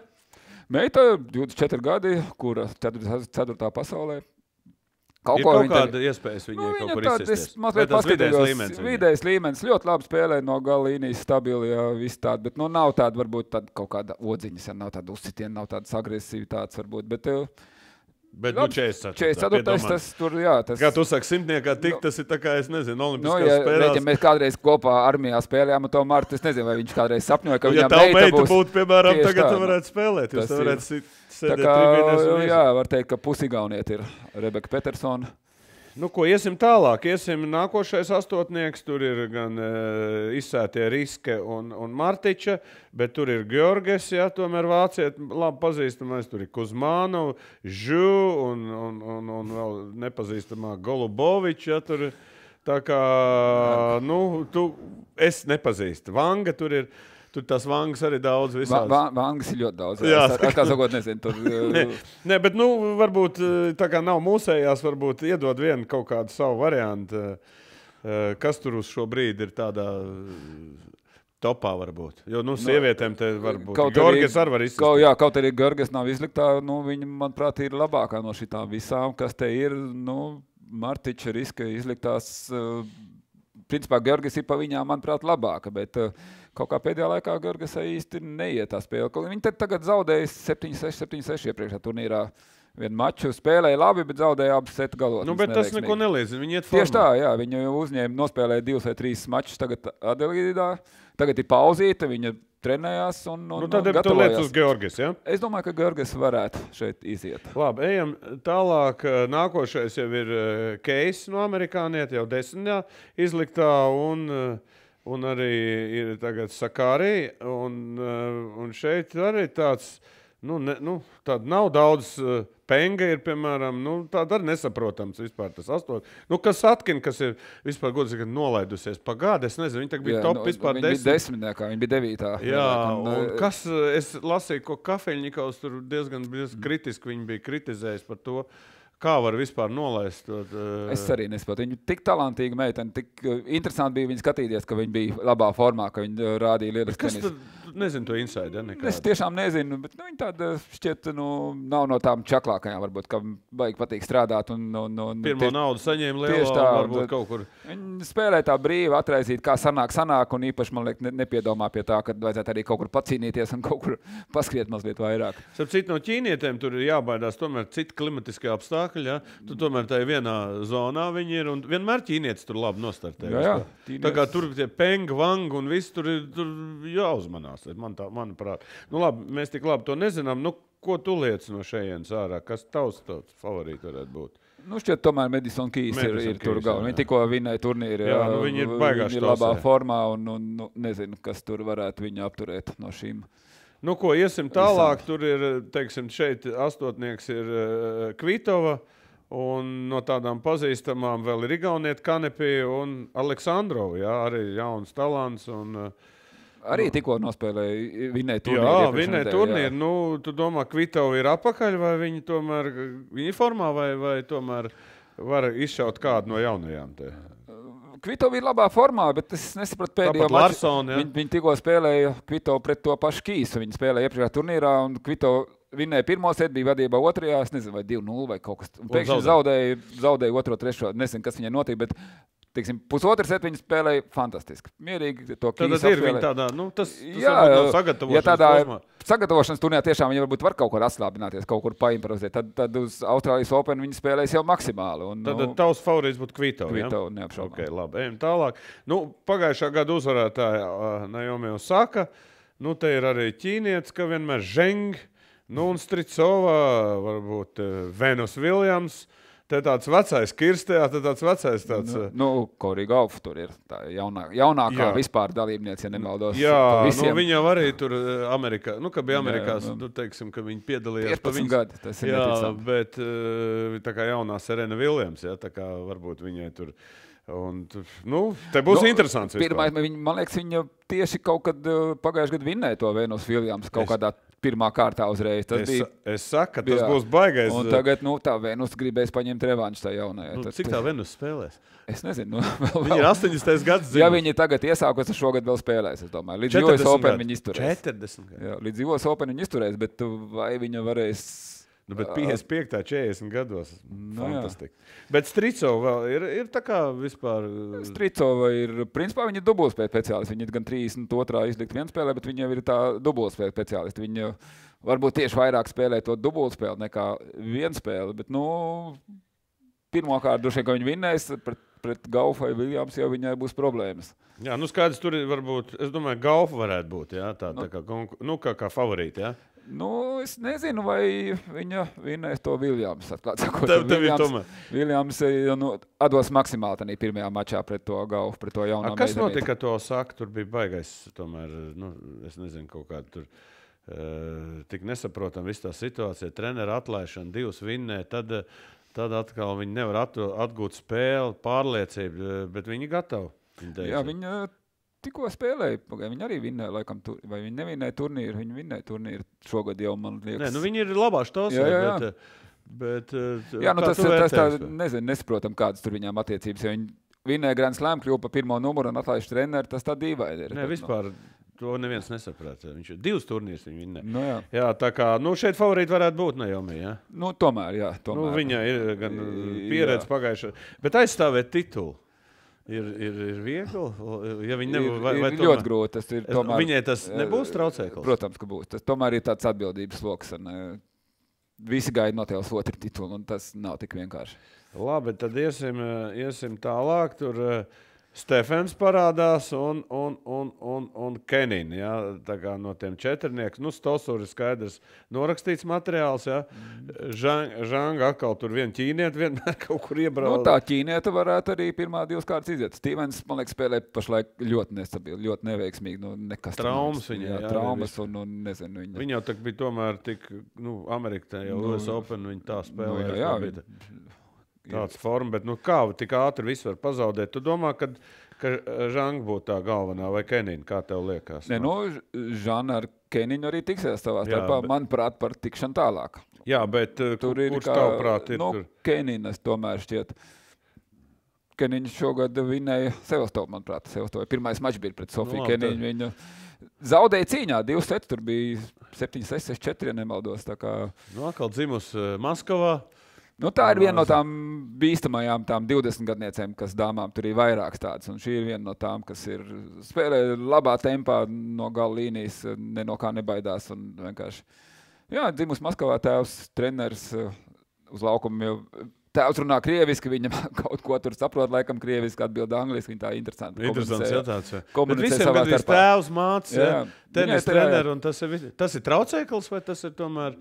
Meita 24 gadi, kura 4. pasaulē. Kaut ir kaut kāda ir... iespējas viņai nu, kaut kur izsēsties. Es mazliet paskatījos, līmenis, vidējais līmenis ļoti labi spēlē no gala līnijas stabili, jā, viss tāda, bet nu nav tāda varbūt tāda kaut kāda odziņas, ja nav tāda uzcitiena, nav tādas agresivitātes varbūt, bet uh, Bet, nu, 44. 44. tas tur, jā. Tas... Kā tu saki, simtniekā tik, nu, tas ir tā kā, es nezinu, olimpiskās nu, ja, spēlēs. Ja mēs kādreiz kopā armijā spēlējām to Martu, es nezinu, vai viņš kādreiz sapņoja, ka ja viņam meita, meita būs... būtu, piemēram, tagad tā, tu varētu spēlēt, jūs varētu sēdēt tribīnēs. Jā, var teikt, ka pusigauniet ir Rebeka Petersona. Nu, ko iesim tālāk? Iesim nākošais astotnieks. Tur ir gan uh, izsētie Riske un, un Martiča, bet tur ir Georges, ja tomēr vāciet labi pazīstamais. Tur ir Kuzmānu, Žu un, un, un, un vēl nepazīstamā Goluboviča. Ja, tur, tā kā, nu, tu, es nepazīstu. Vanga tur ir. Tur tās vangas arī daudz. Va, va, vangas ir ļoti daudz. Jā, tā kā sakot, nezinu. Tur, nē, nē, bet nu, varbūt tā kā nav mūsējās, varbūt iedod vienu kaut kādu savu variantu. Kas tur uz šo brīdi ir tādā topā varbūt. Jo, nu, sievietēm te varbūt. Kaut Georgijas arī- var Kaut, izsist. jā, kaut arī Gorgas nav izliktā, nu, viņa, manuprāt, ir labākā no šīm visām, kas te ir. Nu, Martiča riska izliktās. Uh, principā Georgijas ir pa viņām, manuprāt, labāka. Bet uh, kaut kā pēdējā laikā Georgijas īsti neiet tā spēle. Viņa tagad zaudēja 7-6, 7-6 iepriekšējā turnīrā. Vienu maču spēlēja labi, bet zaudēja abas setu galotnes. Nu, bet tas neko neliecina. Viņi iet Tieši tā, jā, viņa uzņēma, nospēlēja divus vai trīs mačus tagad Adelīdā. Tagad ir pauzīte, viņa trenējās un, un, Nu, tad ir gatavojās. uz Georgijas. Ja? Es domāju, ka Georgas varētu šeit iziet. Labi, ejam tālāk. Nākošais jau ir Keis no amerikānieta, jau desmitā izliktā. Un, eh, un arī ir tagad Sakārī. Un, eh, un šeit arī tāds, nu, ne, nu, tāda nav daudz. eh, Penga ir, piemēram, nu, tāda arī nesaprotams vispār tas astoņs. Nu, kas atkina, kas ir vispār godīgi sakot, nolaidusies pa gadu. Es nezinu, tagad bija Jā, top nu, vispār viņa bija desmit. desmitniekā, viņa bija devītā. Jā, Un, un eh, kas es lasīju, ko kafejņikaus tur diezgan, diezgan kritiski viņi bija kritizējis par to, kā var vispār nolaist. To, eh, Es arī nesaprotu. Viņa tik talantīga meitene, tik uh, interesanti bija viņa skatīties, ka viņa bija labā formā, ka viņa uh, rādīja lietas. Kas tur nezinu, to inside? Ja, Es tiešām nezinu, bet nu, viņa tāda šķiet, nu, nav no tām čaklākajām, varbūt, kam baigi patīk strādāt. Un, un, un, Pirmā tie- naudu saņēma tieši lielā, tā, varbūt kaut kur. Viņi spēlē tā brīvi, atraizīt, kā sanāk, sanāk, un īpaši man liekas, ne, nepiedomā pie tā, ka vajadzētu arī kaut kur pacīnīties un kaut kur paskriet mazliet vairāk. Starp citu, no ķīnietiem tur ir jābaidās. Tomēr citi klimatiskie apstākļi. Ja? Tu tomēr tajā vienā zonā viņi ir. Un vienmēr ķīnietis tur labi nostartē. Jā, jā. Tā kā tur tie pengi, vangi un viss tur ir tur jāuzmanās. Man tā, manuprāt. Nu, labi, mēs tik labi to nezinām. Nu, ko tu liec no šejienes ārā? Kas tavs favorīts varētu būt? Nu, šķiet, tomēr Madison Keys ir, ir tur jā, Viņi jā. tikko vinēja turnīru. Jā, nu, viņi ir baigā viņi ir labā štausē. formā, un, un nu, nezinu, kas tur varētu viņu apturēt no šīm. Nu, ko iesim tālāk? Tur ir, teiksim, šeit astotnieks ir uh, Kvitova. Un no tādām pazīstamām vēl ir Igaunieta Kanepija un Aleksandrova. Jā, arī jauns talants. Un, uh, Arī tikko nospēlēja, vinēja turnīru. jā, nedēļā, turnīru. jā. Nu, tu domā, Kvitova ir apakaļ vai viņi tomēr ir formā vai, vai tomēr var izšaut kādu no jaunajām? Te? Kvitova ir labā formā, bet es nesapratu pēdējo Tāpat Larsona, jā. Viņi, viņi tikko spēlēja Kvito pret to pašu Kīsu. Viņi spēlēja iepriekšējā turnīrā, un Kvito vinēja pirmo setu, bija vadībā otrajā, es nezinu, vai 2-0 vai kaut kas tāds. Pēkšņi zaudēja, zaudēja otro, trešo. Nezinu, kas viņai notika, bet teiksim, pusotru setu viņi spēlēja fantastiski. Mierīgi to Tad Kīsu ir viņa tādā, nu, tas, tas Jā, nav ja sagatavošanās tādā posmā. sagatavošanas turnīrā tiešām viņi varbūt var kaut kur atslābināties, kaut kur paimprovizēt. Tad, tad uz Austrālijas Open viņi spēlēs jau maksimāli. Un, Tad nu, nu, tavs favorīts būtu Kvitova. ja? Kvito neapšaubām. Okay, labi, ejam tālāk. Nu, pagājušā gada uzvarētāja uh, Naomi Osaka. Nu, te ir arī ķīnietis, ka vienmēr ženg, nu, un Stricova, varbūt uh, Venus Viljams. Te tāds vecais Kirstējā, te tāds vecais tāds. Nu, uh, nu Korija Golfa tur ir tā jaunā, jaunākā Jā. jā. vispār dalībniece, ja nemaldos. Jā, nu, viņa arī tur uh, Amerikā, nu, ka bija Jā, Amerikās, nu. nu, teiksim, ka viņi piedalījās. pa 15 viņas- gadi. Tas ir Jā, neticami. bet uh, tā kā jaunā Serena Viljams, ja, tā kā varbūt viņai tur. Un, nu, te būs nu, interesants. Pirmais, viņa, man liekas, viņa tieši kaut kad uh, pagājušajā gadā vinnēja to Venus Viljams kaut Es- kādā pirmā kārtā uzreiz. Tas Es, bija. es saku, tas Jā. būs baigais. Un uh, tagad, nu, tā Venus gribēs paņemt revanšu tajā jaunajā. Nu, Tad- cik tā Venus spēlēs? Es nezinu. Nu, vēl, Viņa ir 80. gadsimta. Ja viņi tagad iesākos, tad šogad vēl spēlēs. Es domāju, līdz 40 US Open gadi. viņi izturēs. 40. gadi. Jā, līdz US Open viņi izturēs, bet vai viņa varēs. Nu, bet 55, 40 gados. Nu. Fantastiski. Bet Strīco vēl ir, ir tā kā vispār. uh, Strīcova ir, principā, viņa ir dubultspēļu speciālists. Viņa ir gan 32. izlikt vienā spēlē, bet viņa ir tā dubultspēļu speciālists. Viņa varbūt tieši vairāk spēlē to dubultspēli nekā vienu spēli. Bet, nu, pirmkārt, droši vien, ka viņa vinnēs pret, pret Gaufu vai Viljams, jau viņai būs problēmas. Jā, nu skaidrs, tur ir varbūt, es domāju, Gaufa varētu būt, jā, tā, tā kā, nu, kā, kā favorīti, jā. Nu, es nezinu, vai viņa vinnēs to Viljams. Tev, tev ir tomēr. Viljams eh, nu, atdos maksimāli tajā pirmajā mačā pret to Gaufu, pret to jaunu A, kas notika ar to saku? Tur bija baigais, tomēr, nu, es nezinu, kaut kāda tur. Uh, tik nesaprotam visu tā situācija. Treneru atlaišana, divas vinnē, tad, tad atkal viņi nevar atgūt spēli, pārliecību, eh, bet viņi gatavi. Viņi. Jā, viņa tikko spēlēja. Pagaid, Viņa arī vinnēja, laikam, tur, vai viņa nevinnēja turnīru. Viņa vinnēja turnīru šogad jau, man liekas. Nē, nu viņi ir labā. Jā, jā, jā. Bet, eh, eh, Jā, nu tas, tu tas tā, nezinu, nesaprotam, kādas tur viņām attiecības. Ja viņi vinnēja Grand Slam, kļuva par pirmo numuru un atlaiž treneru, tas tā dīvaini ir. Nē, Bet, vispār To neviens nesaprata. Viņš ir divas turnīrus viņa vinnē. Nu, jā. Jā, tā kā nu, šeit favorīti varētu būt Naomi. Ja? Nu, tomēr, jā. Nu, Tomēr. viņa ir gan uh, Jā. pieredze pagājušā, bet aizstāvēt titulu. Ir, ir, ir viegli, ja viņi ir, nevar. Vai, ir vai ļoti tomēr- grūti. Tas ir tomēr, Viņai tas nebūs traucēklis. Protams, ka būs. Tas tomēr ir tāds atbildības lokus. Eh, visi gaida no tevis otru titulu, un tas nav tik vienkārši. Labi, tad iesim, eh, iesim tālāk. Tur uh, Stefans parādās un, un, un, un, un Kenina. Ja? Tā kā no tiem četrniekiem, nu, Stosur ir skaidrs, norakstīts materiāls. Ja? Žanga atkal tur vien ķīniet, vienmēr kaut kur iebrauc. Nu, tā ķīnieta varētu arī pirmā divas kārtas iziet. Stevens, man liekas, spēlē pašlaik ļoti nestabili, ļoti neveiksmīgi. Nu, nekas Traumas nav. viņai, jā, jā, traumas un, un nezinu. Viņa, Viņa jau tā bija tomēr tik, nu, Amerikā jau Nu, US Open, viņa tā nu, spēlēja. jā, jā, bija viņa- Tāds forma, bet nu, kā tik ātri viss var pazaudēt? Tu domā, ka, ka Žanga būtu tā galvenā vai Kenina, kā tev liekas? Ne, nu, Žana ar Keniņu arī tiksies savā Jā, starpā, manuprāt, par tikšanu tālāk. Jā, bet uh, Tur ir kurš kā, tavuprāt ir? nu, tur? Keninas tomēr šķiet. Keniņš šogad vinēja Sevastovu, manuprāt. Sevastovu. Pirmais mačs bija pret Sofiju Nu, nu, Keniņu. Viņu zaudēja cīņā, divas sets, tur bija 7, 6, 6, 4, ja nemaldos. Tā kā, Nu, atkal dzimus uh, Maskavā. Nu, tā ir viena no tām bīstamajām, tām 20 gadniecēm, kas dāmām tur ir vairākas tādas. Un šī ir viena no tām, kas ir spēlē labā tempā, no gala līnijas, ne no kā nebaidās. un vienkārši- Jā, dzimis Maskavā, tēvs, treneris uz laukuma. Jau, Tēvs runā krieviski, viņam kaut ko tur saprot, laikam, krieviski atbild angliski. Viņa tā interesanti. Interesants komunicē. jautājums. komunicē visiem gandrīz starpā. tēvs mācīja, tenis treneris, un tas ir, tas ir traucēklis vai tas ir tomēr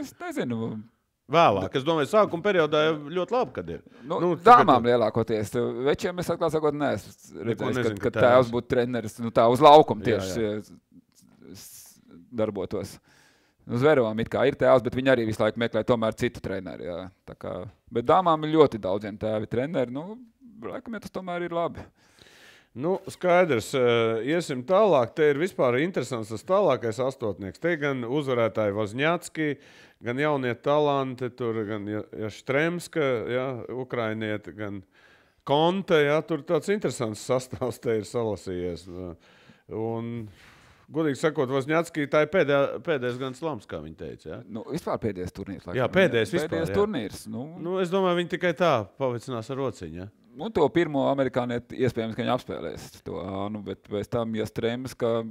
Es nezinu. Vēlāk? Es domāju, sākuma periodā jau ļoti labi, kad ir. Nu, Nu, dāmām tu- lielākoties. Večiem es atklāti sakot, neesmu redzējis, nezinu, ka, ka ka tēvs būtu treneris. Nu, tā uz laukuma Jā, tieši s- s- darbotos. Uz Verovām it kā ir tēvs, bet viņi arī visu laiku meklē tomēr citu treneru. jā. Tā Kā, bet dāmām ir ļoti daudziem tēvi treneri. Nu, laikam, ja tas tomēr ir labi. Nu, skaidrs, eh, iesim tālāk. Te ir vispār interesants tas tālākais astotnieks. Te gan uzvarētāji Vazņācki, gan jaunie talanti, tur gan Ja- Jaštremska, ja, Ukrainieti, gan Konte. Ja, tur tāds interesants sastāvs te ir salasījies. Un, godīgi sakot, Vazņācki tā ir pēdējā, pēdējais gan slams, kā viņi teica. Ja. Nu, vispār pēdējais turnīrs. laikam. Jā, pēdējais vispār, pēdējais jā. turnīrs. Nu, Nu, es domāju, viņi tikai tā pavicinās ar rociņu. Ja. Nu, to pirmo amerikānieti iespējams, ka viņi apspēlēs to ānu, bet pēc tam, ja strēmas, ka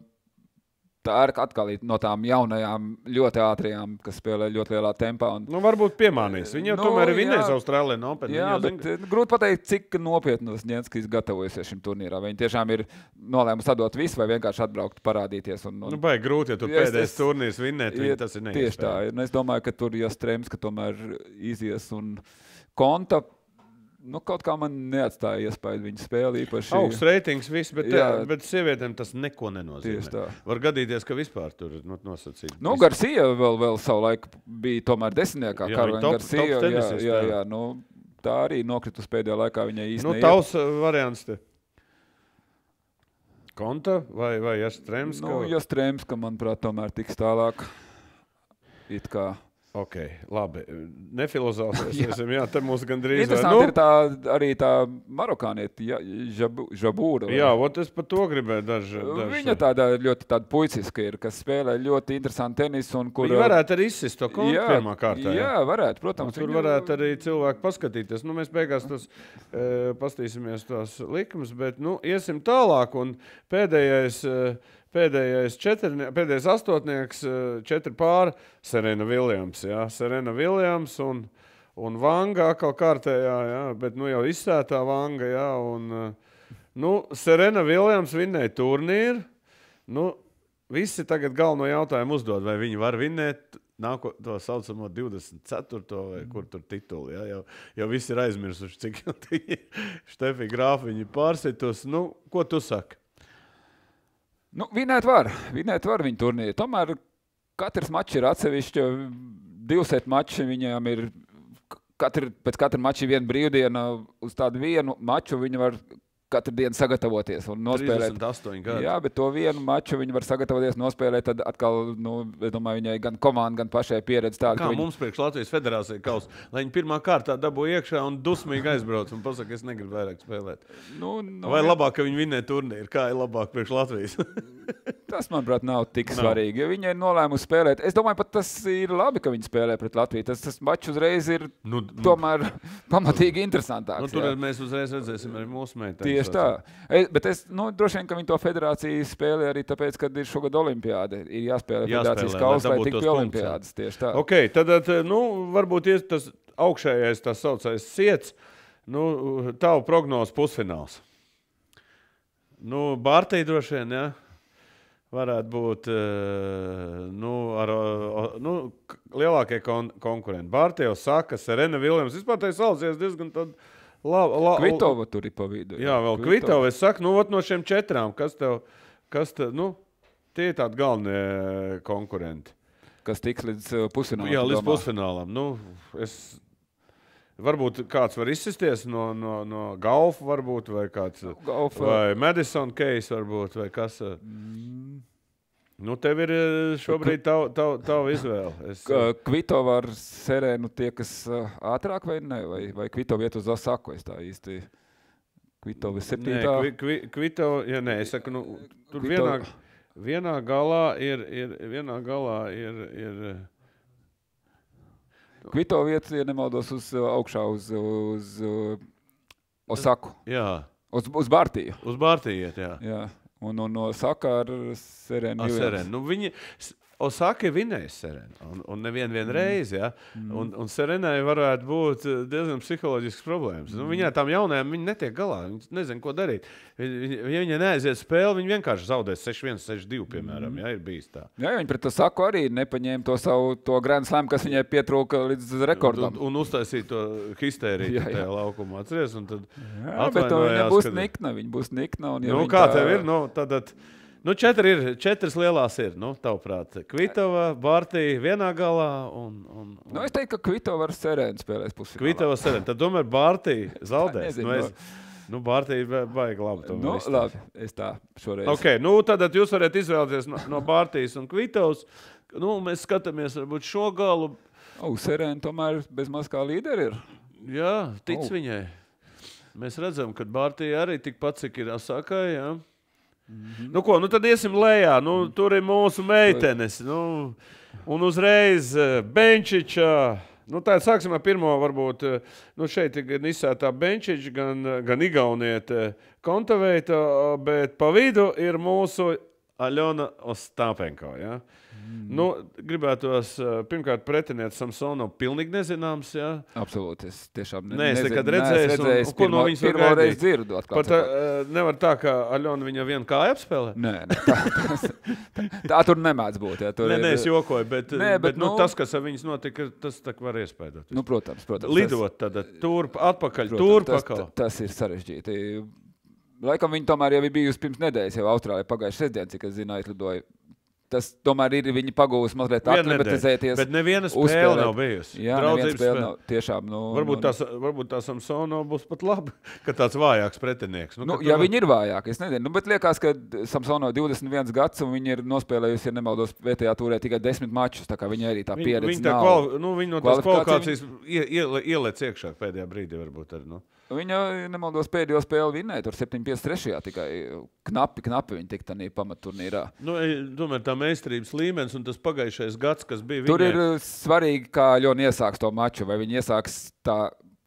tā ir atkal no tām jaunajām, ļoti ātrajām, kas spēlē ļoti lielā tempā. Un, Nu, varbūt piemānīs. Viņi jau Nu, tomēr ir vinējis Austrālijā Open. jā, bet zina, eh, grūti pateikt, cik nopietni Ņēnskis gatavojusies šim turnīram. Viņi tiešām ir nolēmuši atdot visu vai vienkārši atbraukt, parādīties. Un, un, Nu, baigi grūti, ja tur Ja pēdējais es- turnīrs vinnēt, Ja, tas ir Tieši tā. neiespējami. Un Es domāju, ka tur jau strēms, ka tomēr izies un konta. Nu, kaut kā man neatstāja iespēju viņa spēli īpaši. Augsts reitings, viss, bet, Jā. jā. bet sievietēm tas neko nenozīmē. Tieši tā. Var gadīties, ka vispār tur nu, nosacīts. Nu, Viss- Garcia vēl, vēl savu laiku bija tomēr desmitniekā. Jā, top- Garcia, top jā, tenisists, jā, jā. jā, nu, tā arī nokrita uz pēdējā laikā. Viņai nu, īstenībā tavs uh, variants te. Konta vai, vai Jastrēms? Nu, ja strēms, ka, manuprāt, tomēr tiks tālāk. It kā. Ok, labi. Nefilozofēsim, jā, te mums gandrīz Interesanti nu, ir tā, arī tā marokānieta, Žabūra. vai? Jā, ot es par to gribēju daži. daži. Viņa tāda ļoti tāda puiciska ir, kas spēlē ļoti interesantu tenisu. Un, kur, Viņa varētu arī izsist to kontu jā, pirmā kārtā. Jā, varētu, protams. Tur viņa- varētu arī cilvēki paskatīties. Nu, mēs beigās tos, e, pastīsimies tos likumus, bet nu, iesim tālāk. Un pēdējais, e, pēdējais, četrnie, pēdējais astotnieks, e, četri pāri - Serena Viljams. Jā, Serena Viljams un, un Vanga atkal kārtējā, jā, bet nu, jau izsētā Vanga. Jā, un, e, nu, Serena Viljams vinnēja turnīru. Nu, Visi tagad galveno jautājumu uzdod, vai viņi var vinnēt nāko, to saucamo 24. vai kur tur titulu. Ja? Jau, jau visi ir aizmirsuši, cik Stefija grāfiņi pārsitus. Nu, ko tu saki? Nu, vinēt var, vinēt var viņa turnīru. Tomēr katrs mačs ir atsevišķi. Divu setu mači viņam ir. Katru, pēc katra mača ir viena brīvdiena. Uz tādu vienu maču viņi var katru dienu sagatavoties un nospēlēt. 38 gadi. Jā, bet to vienu maču viņi var sagatavoties, nospēlēt. Tad atkal, nu, es domāju, viņai gan komanda, gan pašai pieredze tāda, Kā viņi mums priekš Latvijas federācija kaus, lai viņi pirmā kārtā dabū iekšā un dusmīgi aizbrauc un pasaka, es negribu vairāk spēlēt. Nu, nu, Vai labāk, ka viņi vinnē turnīru? Kā ir labāk priekš Latvijas? Tas, manuprāt, nav tik nav. svarīgi. Ja viņa ir nolēmusi spēlēt, es domāju, pat tas ir labi, ka viņa spēlē pret Latviju. Tas, tas mačs uzreiz ir nu, nu, tomēr pamatīgi interesantāks. Nu, tur jā. mēs uzreiz redzēsim arī mūsu meiteni. Tieši tā. Es, bet es nu, droši vien, ka viņi to federāciju spēlē arī tāpēc, ka ir šogad olimpiāde. Ir jāspēlē federācijas kausa, lai tiktu pie olimpiādas. Tieši tā. Ok, tad, nu, varbūt tas augšējais, tas saucais siets, nu, tavu prognozu pusfināls. Nu, Bārtī droši vien, ja? varētu būt uh, nu, ar nu, lielākie kon konkurenti. Bārtaļs, Saka, Serena Viljams. Vispār tā ir saldzies diezgan labi. La, Kvitova tur ir pa vidu. Jā, jā vēl Kvitova. Es saku, nu, no šiem četrām, kas tev, kas tev, nu, tie ir tādi galvenie konkurenti. Kas tiks līdz pusfinālam? Jā, līdz pusfinālam. Nu, es Varbūt kāds var izsisties no, no, no golfa, varbūt, vai kāds golfa. vai Madison Case, varbūt, vai kas. Mm. Nu, tev ir šobrīd tā tā izvēle. Es... Kvito var serēnu tie, kas ātrāk vai ne, vai, vai Kvito iet uz Osaku, es tā īsti. Kvito ir septītā. Nē, kvi, kvito, ja nē, es saku, nu, tur kvito... vienā, vienā galā ir, ir, vienā galā ir, ir Kvito vietas, ja nemaldos, uz augšā uz, uz, uz Osaku. Jā. Uz, uz Bārtiju. Uz Bārtiju, jā. jā. Un, un no Saka ar Serenu. Ar Serenu. Nu, viņi, Osaka ir vinējis Serenu. Un, un nevienu vien reizi. Ja? Mm. Un, un Serenai varētu būt eh, diezgan psiholoģisks problēmas. Nu, mm. Nu, viņai tam jaunajām viņa netiek galā. Viņa nezina, ko darīt. Ja viņa neaiziet spēli, viņa vienkārši zaudēs 6-1, 6-2, piemēram. Mm. Ja, ir bijis tā. Jā, viņa pret to saku arī nepaņēma to savu to Grand Slam, kas viņai pietrūka līdz rekordam. Un, un uztaisīja to histēriju tajā laukumā. Atceries, un tad jā, bet to viņa būs kad... nikna. Viņa būs nikna. Un, ja nu, kā tā... tev ir? Nu, tad, tad, Nu, četri ir, četras lielās ir. Nu, tavuprāt, Kvitova, Bārtiņa vienā galā. Un, un, un... Nu, es teiktu, ka Kvitova ar Serēnu spēlēs pusfinālā. Kvitova ar Serēnu. Tad tomēr Bārtiņa zaudēs. Nezinu, nu, es, nu, Bārtiņa vajag labi. Nu, labi, es tā šoreiz. Okay, nu, tad jūs varat izvēlēties no, no Bārtiņas un Kvitovas. Nu, mēs skatāmies varbūt šo galu. O, Serēna tomēr bez maz kā līderi ir. Jā, tic o. viņai. Mēs redzam, ka Bārtiņa arī tikpat, cik ir Asakai. Ja? Mm -hmm. Nu, ko, nu tad iesim lejā. Nu, tur ir mūsu meitenes. Nu, un uzreiz eh, Benčiča. Nu, tā sāksim ar pirmo, varbūt. Eh, nu, šeit ir gan izsētā Benčiča, gan, gan Igaunieta Kontaveita, bet pa vidu ir mūsu Aļona Ostāpenko. Ja? Mm. Nu, gribētos pirmkārt pretiniet Samsonu pilnīgi nezināms. Jā. Absolūti. Es tiešām ne, Nē, es nekad redzēju, redzējis, un, ko no viņas pirmo reizi dzirdu. Pat, tā, nevar tā, ka Aļona viņa vien kāja apspēlē? Nē, nē tā, tā, tā, tā tur nemēdz būt. Jā, tur nē, nē, es jokoju, bet, nē, bet, bet nu, nu, tas, kas ar viņas notika, tas var iespēdot. Nu, protams, protams. Lidot tad turp, atpakaļ, protams, turp, tas, pakaļ. Tas ir sarežģīti. Laikam viņi tomēr jau bija bijusi pirms nedēļas, jau Austrālijā pagājušajā sestdienā, cik es zinu, aizlidoja Tas tomēr ir viņi pagūsi mazliet aklimatizēties. Bet neviena spēle uzspēlēt. nav bijusi. Jā, neviena spēle nav. Tiešām, nu, varbūt, tās, varbūt tā Samsona būs pat labi, ka tāds vājāks pretinieks. Nu, nu, ja var... viņi ir vājāki, es nezinu. Nu, bet liekas, ka Samsona 21 gads un viņi ir nospēlējusi, ja nemaldos, vietējā turē tikai 10 mačus. Tā kā viņi arī tā pieredze. Viņi, viņi, tā kval... nu, viņi no tās kvalifikācijas viņi... ieliec iekšā pēdējā brīdī varbūt arī. Nu. Viņa, nemaldos, pēdējo spēli vinnēja. Tur 7-5-3. tikai knapi, knapi viņa tika tādā pamatturnīrā. Nu, domāju, tā meistarības līmenis un tas pagājušais gads, kas bija. Tur viņai... ir uh, svarīgi, kā Ļona iesāks to maču. Vai viņi iesāks tā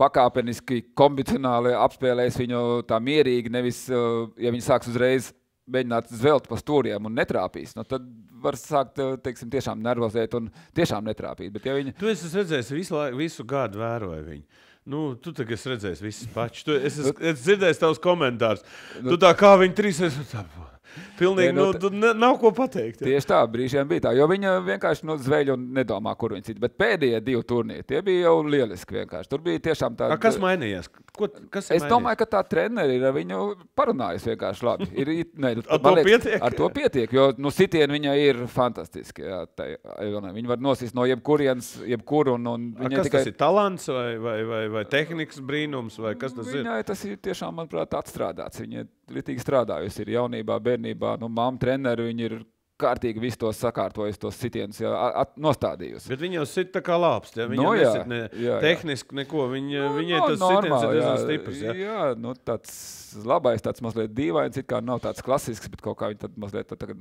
pakāpeniski, kombināli apspēlēs viņu tā mierīgi, nevis, uh, ja viņi sāks uzreiz mēģināt zvelt pa stūriem un netrāpīs, nu, tad var sākt teiksim, tiešām nervozēt un tiešām netrāpīt. Bet, ja viņa... Tu esi redzējis visu, laiku, visu gadu vēroju viņu. Nu, tu tagad esi redzējis visus pašus. Es esmu es dzirdējis tavus komentārus. Nu, tu tā kā viņi trīs reizes. Pilnīgi, nu, nu, ne, nav ko pateikt. Jā. Tieši tā, brīžiem bija tā. Jo viņa vienkārši nu, zveļ un nedomā, kur viņa cita. Bet pēdējie divi turnīri, tie bija jau lieliski. Vienkārši. Tur bija tiešām tā. Kas mainījās? Ko, kas es mainījies? domāju, ka tā treneri ir ar viņu parunājusi vienkārši labi. Ir, ne, ar, to liekas, pietiek? ar to pietiek. Jo nu, sitieni viņai ir fantastiski. Jā, tā, viņa var nosist no jebkurienes, jebkuru. Un, un A, kas tikai... tas ir? Talants vai, vai, vai, vai tehnikas brīnums? Vai kas tas viņai, ir? Viņai tas ir tiešām, manuprāt, atstrādāts. Viņa ir litīgi strādājusi. Ir jaunībā, bērnībā. Nu, Māma treneri, viņi ir kārtīgi visu tos sakārtojusi, tos sitienus nostādījusi. Bet viņi jau sit tā kā lāpst. Ja? Viņi No, no, jā, nesit ne, jā, jā. tehniski neko. Viņi, Nu, viņai no- tas sitiens ir normāli, diezgan jā. stiprs. Ja? Jā, nu, tāds labais, tāds mazliet dīvains, it kā nav tāds klasisks, bet kaut kā viņi tad mazliet tā, tagad,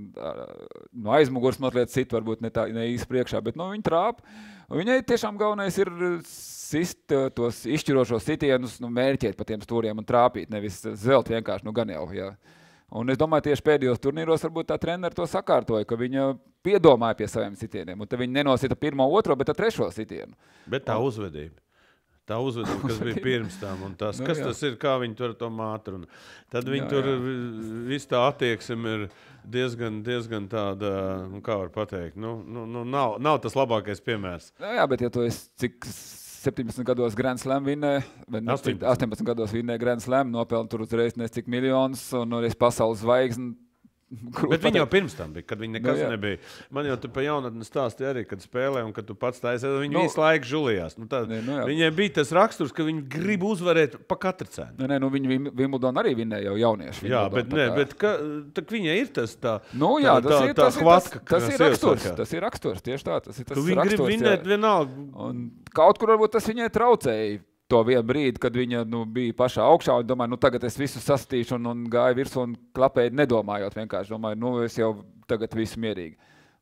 no aizmugures mazliet sit, varbūt ne tā ne īsti priekšā, bet nu, viņi trāp. Viņai tiešām galvenais ir sist tos izšķirošos sitienus, nu, mērķēt pa tiem stūriem un trāpīt, nevis zelt vienkārši, nu, gan jau. Jā. Un es domāju, tieši pēdējos turnīros varbūt tā treneris to sakārtoja, ka viņa piedomāja pie saviem sitieniem. Un tad viņi nenosita pirmo, otro, bet trešo sitienu. Bet tā uzvedība. Tā uzvedība, kas bija pirms tam, un tas, Nu, kas jā. tas ir, kā viņi tur to mātu. un Tad viņi Jā, tur jā. viss tā attieksme ir diezgan, diezgan tāda, nu, kā var pateikt, nu, nu, nu, nav, nav tas labākais piemērs. Nu, jā, bet ja tu esi cik 17 gados Grand Slam vinnēji, vai ne, cik 18. 18 gados vinnēji Grand Slam, nopelni tur uzreiz nezinu cik miljonus, un arī pasaules zvaigzni. Bet viņi jau pirms tam bija, kad viņi nekas Nu, nu, nebija. Man jau tur pa jaunatni stāstīja arī, kad spēlē, un kad tu pats taisīji, viņi Nu, nu, visu laiku žulījās. Nu, tā, Nē, nu jā. viņiem bija tas raksturs, ka viņi grib uzvarēt pa katru cenu. Nē, nē, nu viņi Wimbledon arī vinnēja jau jaunieši. Jā, bet, tā nē, bet ka, tā, viņai ir tas tā. Nu, jā, tā, tas tā, ir tā tas, hvatka, tas, tas ir raksturs. Tas ir raksturs, tieši tā. Tas ir tas Ka viņi grib raksturs, jā. vinēt vienalga. Un kaut kur varbūt tas viņai traucēja. To vienu brīdi, kad viņa nu, bija pašā augšā, un domāja, nu tagad es visu sastīšu, un, un gāju virsū un klapēju, nedomājot. Vienkārši domāju, nu es jau tagad visu mierīgi.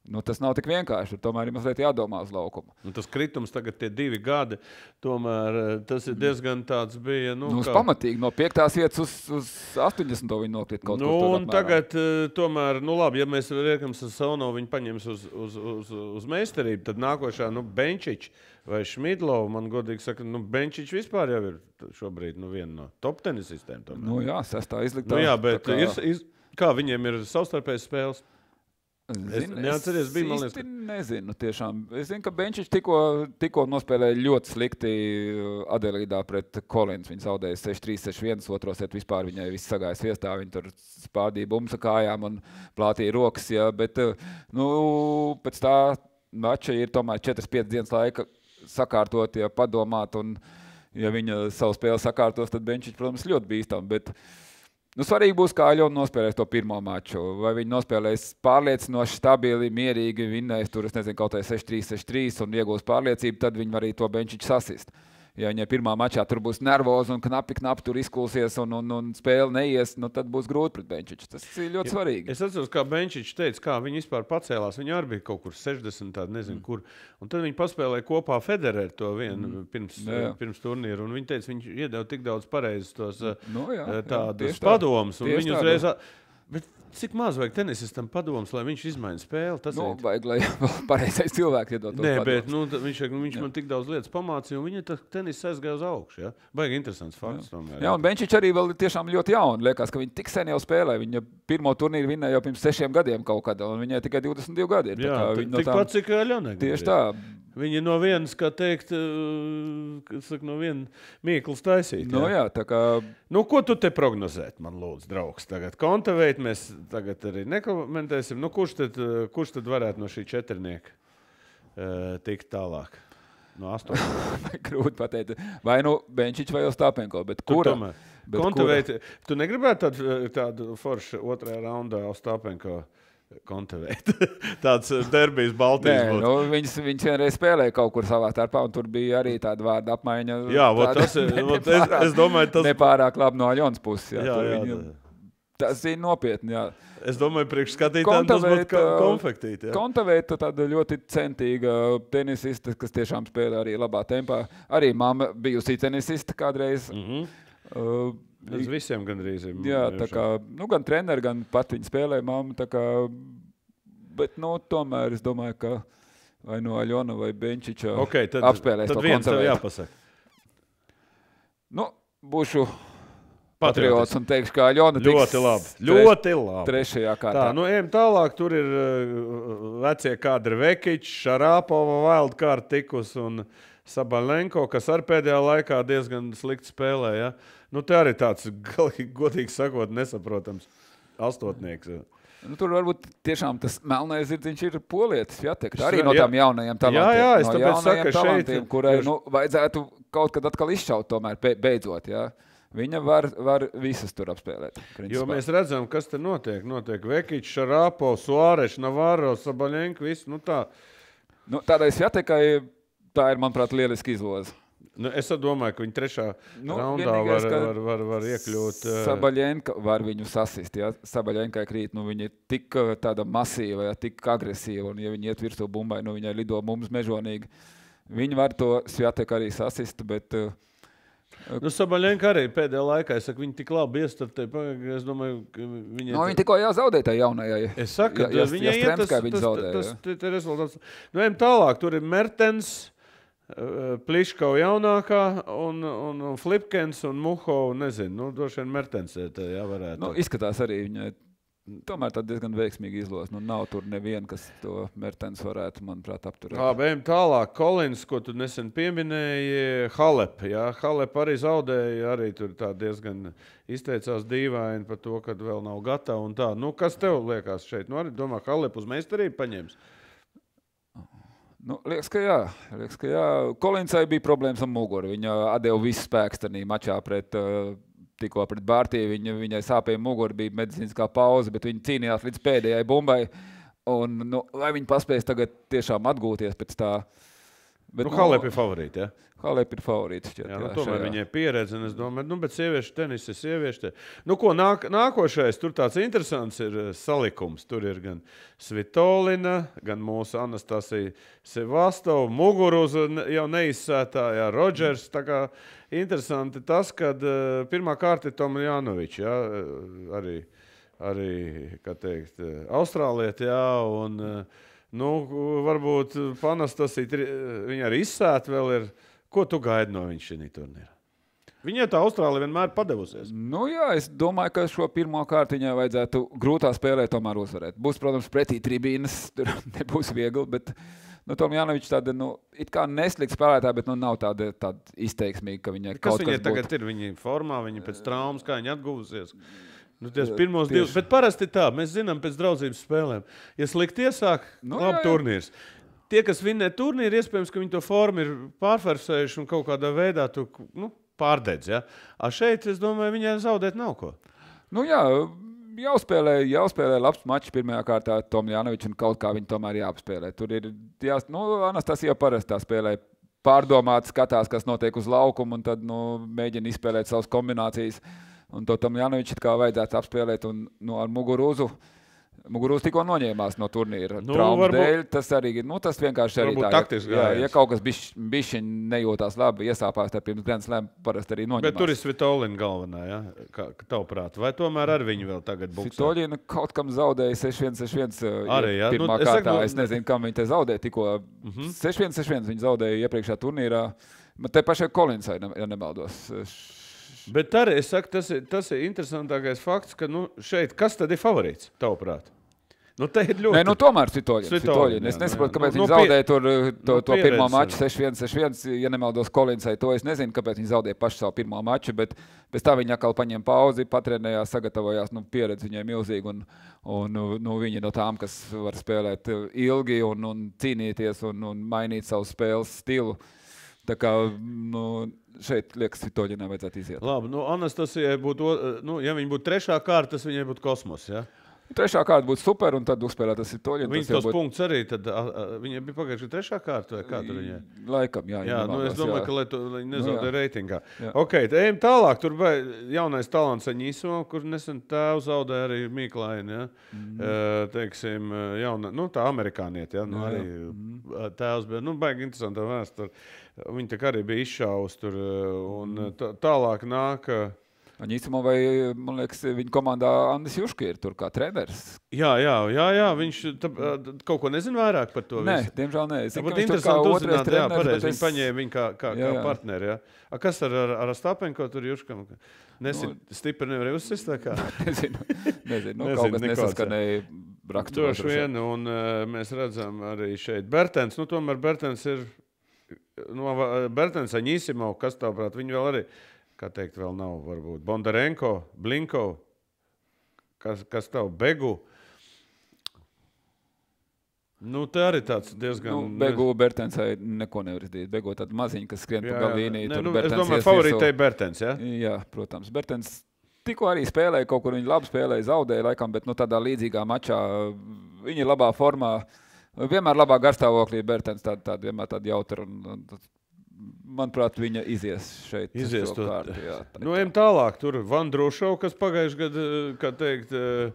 Nu, tas nav tik vienkārši. Tomēr ir mazliet jādomā uz laukumu. Nu, tas kritums tagad, tie divi gadi, tomēr eh, tas ir diezgan tāds bija. Nu, Nu, kā- pamatīgi no 5. vietas uz, uz 80. viņi nokrita kaut Nu, kur tagad, eh, tomēr, nu, labi, ja mēs rēkam ar Sauno, viņu paņems uz, uz, uz, uz meistarību, tad nākošā, nu, Benčiņš vai Šmidlovs, man godīgi saka, nu, Benčiņš vispār jau ir šobrīd nu, viena no top tenisistiem. tomēr. Nu, jā, sestā izliktā. nu, jā, bet kā- ir, ir, kā viņiem ir savstarpējas spēles? Zini, neatceries, bija, man liekas, īsti nezinu, tiešām. Es zinu, ka Benčs tikko, tikko nospēlēja ļoti slikti uh, Adelīdā pret Kolins. Viņa zaudēja 6-3, 6-1, otro setu vispār viņai viss sagājas viestā. Viņa tur spārdīja bumsa kājām un plātīja rokas. Jā, bet, uh, nu, pēc tā mača ir tomēr 4-5 dienas laika sakārtot, ja padomāt. Un, ja viņa savu spēli sakārtos, tad Benčs, protams, ļoti bīstams. Bet, Nu, svarīgi būs, kā Aļona nospēlēs to pirmo maču. Vai viņi nospēlēs pārliecinoši, stabili, mierīgi, vinnēs tur, es nezinu, kaut kā 6-3, 6-3 un iegūs pārliecību, tad viņi arī to benčiņu sasist. Ja viņai pirmā mačā tur būs nervozi un knapi, knapi tur izkulsies un, un, un spēle neies, nu, tad būs grūti pret benčiņu. Tas ir ļoti svarīgi. Es atceros, kā Benčiņš teica, kā viņi vispār pacēlās. Viņi arī bija kaut kur 60, tādi, nezinu, mm. kur. Un tad viņi paspēlēja kopā Federēru to vienu mm. pirms, Jā, jā. pirms turnīra. Un viņi teica, viņš iedeva tik daudz pareizus tos eh, Nu, jā, jā, tieši tā. padomus. Viņi tā, uzreiz. a- Bet cik maz vajag tenisistam padomus, lai viņš izmaina spēli? Tas Nu, ir. vajag, lai pareizais cilvēks iedod to Nē, padomus. bet nu, viņš, nu, viņš man tik daudz lietas pamācīja, un viņa tenis aizgāja uz augšu. Ja? Baigi interesants fakts. Tomēr, Jā, un Benčiņš arī vēl ir tiešām ļoti jauns. Liekas, ka viņi tik sen jau spēlē. Viņa pirmo turnīru vinnēja jau pirms sešiem gadiem kaut kad, un viņai tikai 22 gadi ir. Tā Jā, tik- viņa no tikpat tām- cik Aļonai. Tieši tā. Viņa no vienas, kā teikt, eh, saka, no vienas mīklas taisīt. Nu, jā, tā kā Nu, ko tu te prognozēt, man lūdzu, draugs? Tagad kontavēt, mēs tagad arī nekomentēsim. Nu, kurš, tad, eh, kurš tad varētu no šī četrnieka uh, tikt tālāk? No astoņiem. grūti pateikt, vai nu Benčiņš vai Ostāpenko. Bet kura? tomēr. bet Kontavēt, tu negribētu tādu, tādu foršu otrajā raundā Ostāpenko kontavēt? Tāds eh, derbijs Nē, Baltijas. būtu. nu, viņas, viņas vienreiz spēlēja kaut kur savā starpā, un tur bija arī tāda vārda apmaiņa. Jā, tāda tas ir. ne- vot Es, nepārāk- es domāju, tas Nepārāk labi no Aļonas puses. Jā, Jā, jā, tā- Tas ir nopietni. Jā. Es domāju, priekš skatītājiem tas būtu Kontavēt, kā ā, konfektīt. jā. Kontaveita tāda ļoti centīga tenisiste, kas tiešām spēlē arī labā tempā. Arī mamma bijusi tenisiste kādreiz. Mhm. Uh, Tas visiem gandrīz ir. jā, tā kā, nu, gan treneris, gan pat viņa spēlē mamma. tā kā, Bet, nu, tomēr es domāju, ka vai no Aļona vai Benčiča okay, tad, apspēlēs tad to viens tev jāpasaka. Nu, būšu patriots un teikšu, ka Aļona tiks Ļoti labi. Ļoti labi. Trešajā Tā, kārtā. nu ejam tālāk. Tur ir uh, vecie kadri Vekičs, Šarāpova, Wildcard tikus un Sabalenko, kas arī pēdējā laikā diezgan slikti spēlē. Ja? Nu, te arī tāds, galīgi, godīgi sakot, nesaprotams astotnieks. Nu, tur varbūt tiešām tas melnais zirdziņš ir polietis. Jā, Es- arī no jā. tām jaunajām talantiem. jā, es no tāpēc saku, ka šeit- kurai nu, vajadzētu kaut kad atkal izšaut, tomēr be- beidzot. Jā. Viņa var, var visas tur apspēlēt. Principā. Jo mēs redzam, kas tur notiek. Notiek Vekičs, Šarāpo, Suāreš, Navarro, Sabaļenko. viss, Nu tā. Nu, tādai Sjatekai tā ir, manuprāt, lieliska izloze. Nu, es domāju, ka viņi trešā Nu, nu, raundā vienīgais, var, var, var, var iekļūt. eh, Sabaļņēnka var viņu sasist. Ja Sabaļņēkai krīt, nu viņa ir tik uh, tāda masīva, ja, tik agresīva, un ja viņi iet virsū bumbai, nu viņai lido mums mežonīgi. Viņi var to Sjatek arī sasist, bet uh, Nu, Sabaļenka arī pēdējā laikā, es saku, viņi tik labi iestartē. Es domāju, ka viņi. no, viņi tikko jāzaudē tajā jaunajai. Es saku, Ja- ja- viņai ja iet tas, tas, tas, ja. tas, tas rezultāts. Nu, ejam tālāk, tur ir Mertens, eh, Pliškau jaunākā un, un, un Flipkens un Muho, nezinu, nu, droši vien Mertens ir tā, jā, varētu. Nu, izskatās arī viņai. Tomēr tā diezgan veiksmīgi izlozta. Nu, nav tur neviena, kas to Mertens varētu, manuprāt, apturēt. Labi, ejam tālāk. Kolins, ko tu nesen pieminēji, Halep. Jā, Halep arī zaudēja, arī tur tā diezgan izteicās dīvaini par to, ka vēl nav gatava. Nu, kas tev liekas šeit? Nu, arī domā, Halep uz meistarību paņems. Nu, liekas, ka jā. Liekas, ka jā. Kolinsai bija problēmas ar muguru. Viņa deva visu spēku tajā mačā pret, uh, tikko pret Bārtiņu. Viņa, viņai sāpēja mugura, bija medicīniskā pauze, bet viņa cīnījās līdz pēdējai bumbai. Un, nu, vai viņi paspēs tagad tiešām atgūties pēc tā? Bet, Nu, Halep ir favorīti. Ja? Halep ir favorīts. Šķiet, Jā, nu, jā, tomēr viņai ir pieredze. Es domāju, nu, bet sieviešu tenis ir sieviešu. Te. Nu, ko nāk, nākošais, tur tāds interesants ir eh, salikums. Tur ir gan Svitolina, gan mūsu Anastasija Sevastova, Muguruza ne- jau neizsētā, jā, Rodžers. Tā kā interesanti tas, ka uh, pirmā kārta ir Tomljanovičs, jā, eh, arī, arī, kā teikt, eh, Austrāliet, jā, un, eh, nu, varbūt Panastasija, tri- viņa arī izsēta vēl ir. Ko tu gaidi no viņa šī turnīra? Viņai tā Austrālija vienmēr padevusies. Nu, jā, es domāju, ka šo pirmo kārtu viņai vajadzētu grūtā spēlē tomēr uzvarēt. Būs, protams, pretī tribīnas, tur nebūs viegli, bet nu, Tom Jānovičs tāda, nu, it kā neslikta spēlētāja, bet nu, nav tāda, tāda izteiksmīga, ka viņai Kas kaut viņai kas tagad būtu. ir? Viņa formā, viņa pēc traumas, kā viņa atgūsies. Nu, ties pirmos divus, bet parasti tā, mēs zinām pēc draudzības spēlēm. Ja slikti iesāk, Nu, labi jā, jā. turnīrs. Tie, kas vinnē turnīru, iespējams, ka viņi to formu ir pārfarsējuši un kaut kādā veidā tu, nu, pārdedz. Ja? A šeit, es domāju, viņai zaudēt nav ko. Nu, jā, jāspēlē, jāspēlē labs mačs pirmajā kārtā Tom Jānovičs un kaut kā viņi tomēr jāapspēlē. Tur ir, jā, nu, Anastasija jau parasti tā spēlē. Pārdomāt, skatās, kas notiek uz laukuma, un tad nu, mēģina izspēlēt savas kombinācijas. Un to tam Jānovičam kā vajadzētu apspēlēt un, nu, ar muguru uzu. Mugurūs tikko noņēmās no turnīra. Nu, Nu, Traumas varbūt- dēļ tas arī ir. Nu, tas vienkārši arī tā. taktiski ja, gājiens. ja kaut kas bišķi nejūtās labi, iesāpās, tad pirms Grand Slam parasti arī noņemās. Bet tur ir Svitolina galvenā, ja? kā tavuprāt. Vai tomēr ar viņu vēl tagad būs? Toļina kaut kam zaudēja 6-1, 6-1. Arī, jā. Pirmā Nu, nu, es kārtā. saku, nu- Es nezinu, kam viņi te zaudēja. Tikko Mhm. 6-1, 6-1 viņi zaudēja iepriekšējā turnīrā. Bet te pašai Kolinsai, ja nemaldos. Bet arī es saku, tas ir, tas ir interesantākais fakts, ka nu, šeit kas tad ir favorīts, tavuprāt? Nu, te ir ļoti. Nē, nu tomēr Citoļina. Svitolina, Es jā, nesaprotu, kāpēc Nu, viņi nu, zaudēja tur, uh, to, nu, to pirmo maču arī. 6-1, 6-1. Ja nemaldos Kolinsai, to es nezinu, kāpēc viņi zaudēja pašu savu pirmo maču, bet pēc tā viņa atkal paņēma pauzi, patrenējās, sagatavojās. Nu, pieredze viņai milzīga un, un nu, nu, viņa no tām, kas var spēlēt uh, ilgi un, un cīnīties un, un mainīt savu spēles stilu. Tā kā nu, šeit liekas, Svitoļinai vajadzētu iziet. Labi, nu, Anastasijai būtu, nu, ja viņa būtu trešā kārta, tas viņai būtu kosmos. Ja? Trešā kārta būtu super, un tad uzspēlēt tas Svitoļins. Viņa tos punktus arī, tad a, a, viņai bija pagājuši trešā kārta vai kā tur viņai? Laikam, jā. ja Jā, nu, es domāju, jā. ka lai to lai viņi nezaudē jā. reitingā. Jā. Ok, tad ejam tālāk. Tur bija jaunais talants Aņīsmo, kur nesen tēvu zaudēja arī Mīklaini. Ja? Mm. Teiksim, jauna, nu, tā amerikānieti. Ja? Nu, Jā, jā. arī mm. tēvs bija, nu, baigi interesanta vēsture. Kā arī bija izšausta tur. Un tā, tālāk nāk. Aņīsimo vai, man liekas, viņa komandā Andris Juška ir tur kā treneris. Jā, jā, jā, jā viņš tā, kaut ko nezina vairāk par to. Nē, visu. diemžēl nē. Es būtu ka viņš kā uzzināt, jā, treneris, pareizi. bet Viņi es- paņēma viņu kā, kā, kā Jā, jā. partneri. Ja? A, kas ar, ar, ar Stapenko tur Juškam? Nesit, Nu, stipri nevarēja uzsist tā kā. Nezinu, nezinu. Nu, Nezinu, kaut kas jā. nesaskanēja raksturā. Droši vien, un uh, mēs redzam arī šeit Bertens. Nu, tomēr Bertens ir, no Bertens Aņīsimo, kas tavuprāt, viņi vēl arī, kā teikt, vēl nav, varbūt Bondarenko, Blinko, kas, kas tavu Begu. Nu, tā arī tāds diezgan. Nu, Begu Bertensai neko nevar izdarīt. Begu tāda maziņa, kas skrien pa galu līniju. Nē, tur nu, es Bertens domāju, ies favorītei. Bertens. Ja? Jā, protams. Bertens tikko arī spēlēja, kaut kur viņa labi spēlēja, zaudēja laikam, bet nu, tādā līdzīgā mačā uh, viņa ir labā formā. Vienmēr labā garstāvoklī Bertens tāda, tāda vienmēr tāda jautra. Un, un, tas- manuprāt, viņa izies šeit. Izies to- kārtu, jā, tā- Nu, ejam tālāk. Tur Van Drūšovs, kas pagājušajā gadā, kā teikt, eh,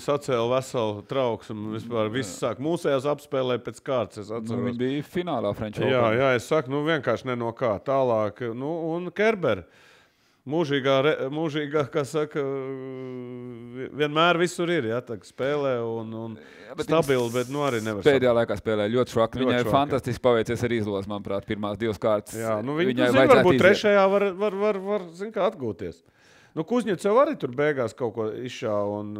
sacēla veselu trauksmu. Vispār viss sāk mūsējās apspēlēt pēc kārtas. es Nu, viņa bija finālā Frančijā. Jā, jā, es saku, nu vienkārši ne no kā tālāk. Nu, un Kerber. Mūžīgā, re- mūžīgā, kā saka, vienmēr visur ir. Ja, tā spēlē un, un Jā, bet stabili, bet nu arī nevar Pēdējā laikā spēlēja ļoti. Ļoti Viņai švaki. fantastiski paveicies ar izlozi, manuprāt, pirmās divas kārtas. Jā, nu viņi, Viņai nu, zin, varbūt iziet. trešajā var, var, var, var zin, kā atgūties. Nu, Kuzņets jau arī tur beigās kaut ko izšāva un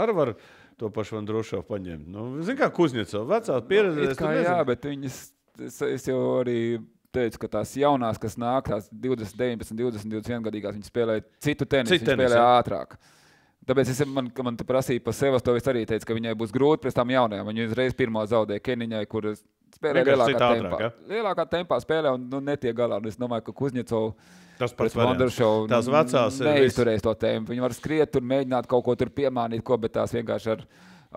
arī var to pašu Van Drošovu paņemt. Nu, zin, kā Kuzņets jau vecā pieredze. Kā, jā, bet viņas, es, es jau arī teicu, ka tās jaunās, kas nāk, tās 20, 19, 20, 21 gadīgās, viņas spēlē citu tenisu, Citu tenisu, spēlē jā. ātrāk. Tāpēc es, man, man te prasīja par sevi, to es arī teicu, ka viņai būs grūti pēc tam jaunajām. Viņa uzreiz pirmā zaudēja Keniņai, kur spēlē lielākā tempā. ātrāk, ja? Lielākā tempā spēlē un nu, netiek galā. Un es domāju, ka Kuzņecovs tas pret pats variants. Vandaršovu Tās vecās neizturēs to tēmu. Viņi var skriet tur, mēģināt kaut ko tur piemānīt, ko, bet tās vienkārši ar,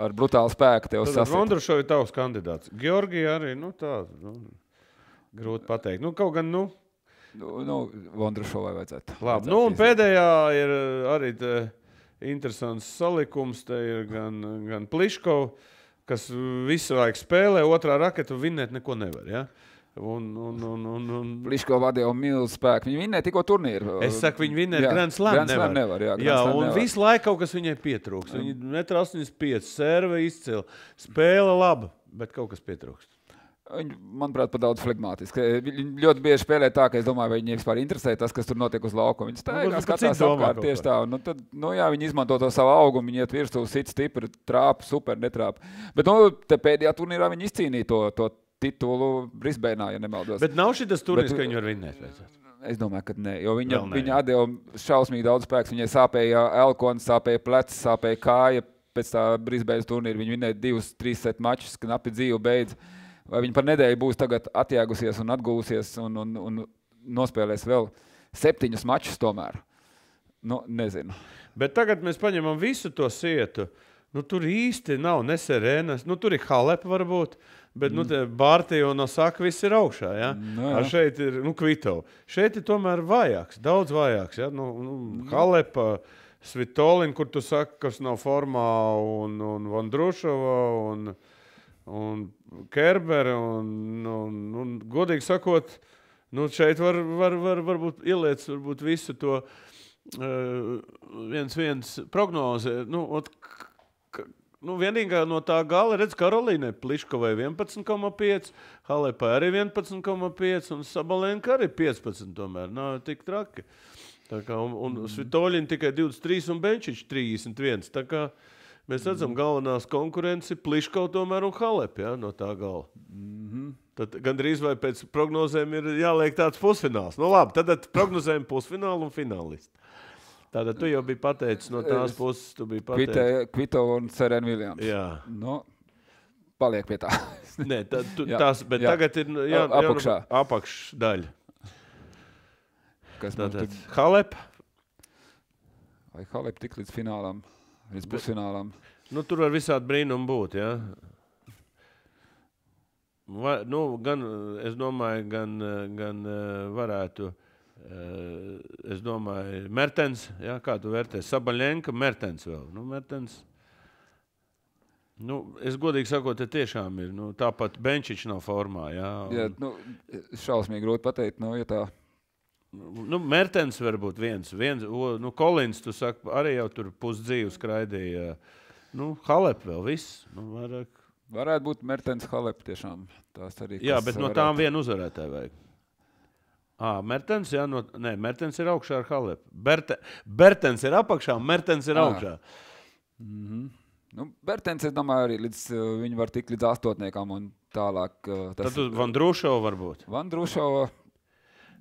ar brutālu spēku tev Tad sasniegt. Vandaršovu ir tavs kandidāts. Georgija arī, nu tā, nu, grūti pateikt. Nu, kaut gan, nu, Nu, nu Vandaršovai vajadzētu. labi. vajadzētu Nu, un iziet. pēdējā ir uh, arī te interesants salikums. Te ir gan, gan Pliškovs, kas visu laiku spēlē, otrā raketa vinēt neko nevar. Ja? Un, un, un, un, un, Pliško vadīja milzu spēku. Viņi vinnēja tikko turnīru. Es saku, viņi vinēja Jā, Grand Slam. Grand Slam nevar, jā, Grand jā Slam un nevar. visu laiku kaut kas viņai pietrūks. Viņa metra 85, serve izcila, spēle laba, bet kaut kas pietrūkst. Viņi, manuprāt, pat daudz flegmātiski. Viņi ļoti bieži spēlē tā, ka es domāju, vai viņi vispār interesē tas, kas tur notiek uz laukuma. Viņi staigā, varbūt skatās citi domā apkārt tieši tā. Un, Nu, tad, nu, jā, viņi izmanto to savu augumu, viņi iet virsū, sit stipri, trāpa, super, netrāpa. Bet nu, pēdējā turnīrā viņi izcīnīja to, to titulu Brisbēnā, ja nemaldos. Bet nav šis turnīrs, ka viņi var vinēt. vajadzētu. Es domāju, ka nē, jo viņa, nē, viņa jā. deva šausmīgi daudz spēku. Viņai sāpēja elkons, sāpēja plecs, sāpēja kāja. Pēc tā Brisbēnas turnīra viņa vinēja divus, trīs set mačus, knapi dzīvu beidz. Vai viņa par nedēļu būs tagad atjēgusies un atgūsies un, un, un nospēlēs vēl septiņus mačus tomēr? Nu, nezinu. Bet tagad mēs paņemam visu to sietu. Nu, tur īsti nav neserēnas. Nu, tur ir halepa varbūt. Bet nu, Bārtaļa un Osaka viss ir augšā. Ja? Nu, jā. Šeit ir nu, Kvito. Šeit ir tomēr vājāks, daudz vājāks. Ja? Nu, nu, Halepa, Svitolina, kur tu saki, kas nav formā, un, un Vandrušova, un, un Kerbera. Un, un, un, godīgi sakot, nu, šeit var, var, var varbūt ieliec varbūt visu to uh, viens, viens prognoze. Nu, ot, Nu, vienīgā no tā gala redz, ka Karolīnai Pliškovai 11,5, Halepai arī 11,5 un Sabalenka arī 15. Tomēr nav tik traki. Tā kā, un un mm. Svitoļina tikai 23 un Benčiņš 31. Tā kā mēs redzam, mm. galvenās konkurences ir Pliškova tomēr un Halep ja, no tā gala. Mm -hmm. Tad gandrīz vai pēc prognozēm ir jāliek tāds pusfināls. Nu, labi, tad, tad prognozējam pusfinālu un finālistu. Tātad tu jau biji pateicis no tās Es- puses, tu biji pateicis. Kvite, Kvito un Serena Viljams. Jā. Nu, paliek pie tā. Nē, tā, tu, Jā, tās, bet jā. tagad ir jā, apakšā. apakšdaļa. Kas Tātad tur Halep. vai Halep tik līdz finālam, līdz pusfinālam? Nu, tur var visādi brīnumi būt. Ja? Va, nu, gan, es domāju, gan, gan eh, varētu. eh, Es domāju, Mertens, jā, kā tu vērtē, Sabaļņēnka, Mertens vēl. Nu, Mertens, nu, es godīgi sakot, te tiešām ir. Nu, tāpat Benčiņš nav formā. Jā, Jā, un, nu, šausmīgi grūti pateikt. Nu, ja tā, nu, Mertens var būt viens. viens o, nu, Kolins, tu saki, arī jau tur pusdzīvu skraidīja. Nu, Halep vēl viss. Nu, vairāk. varētu būt Mertens Halep tiešām. Tās arī, Jā, bet no varētu- tām viena uzvarētāja vajag. À, Mertens, jā, no, nē, Mertens ir augšā ar Halepu. Berte, Bertens ir apakšā, Mertens ir augšā. Nu, Bertens, es domāju, arī līdz, uh, viņi var tikt līdz astotniekam un tālāk. Uh, Tad tas tu Van Drūšovu varbūt. Van Drušova.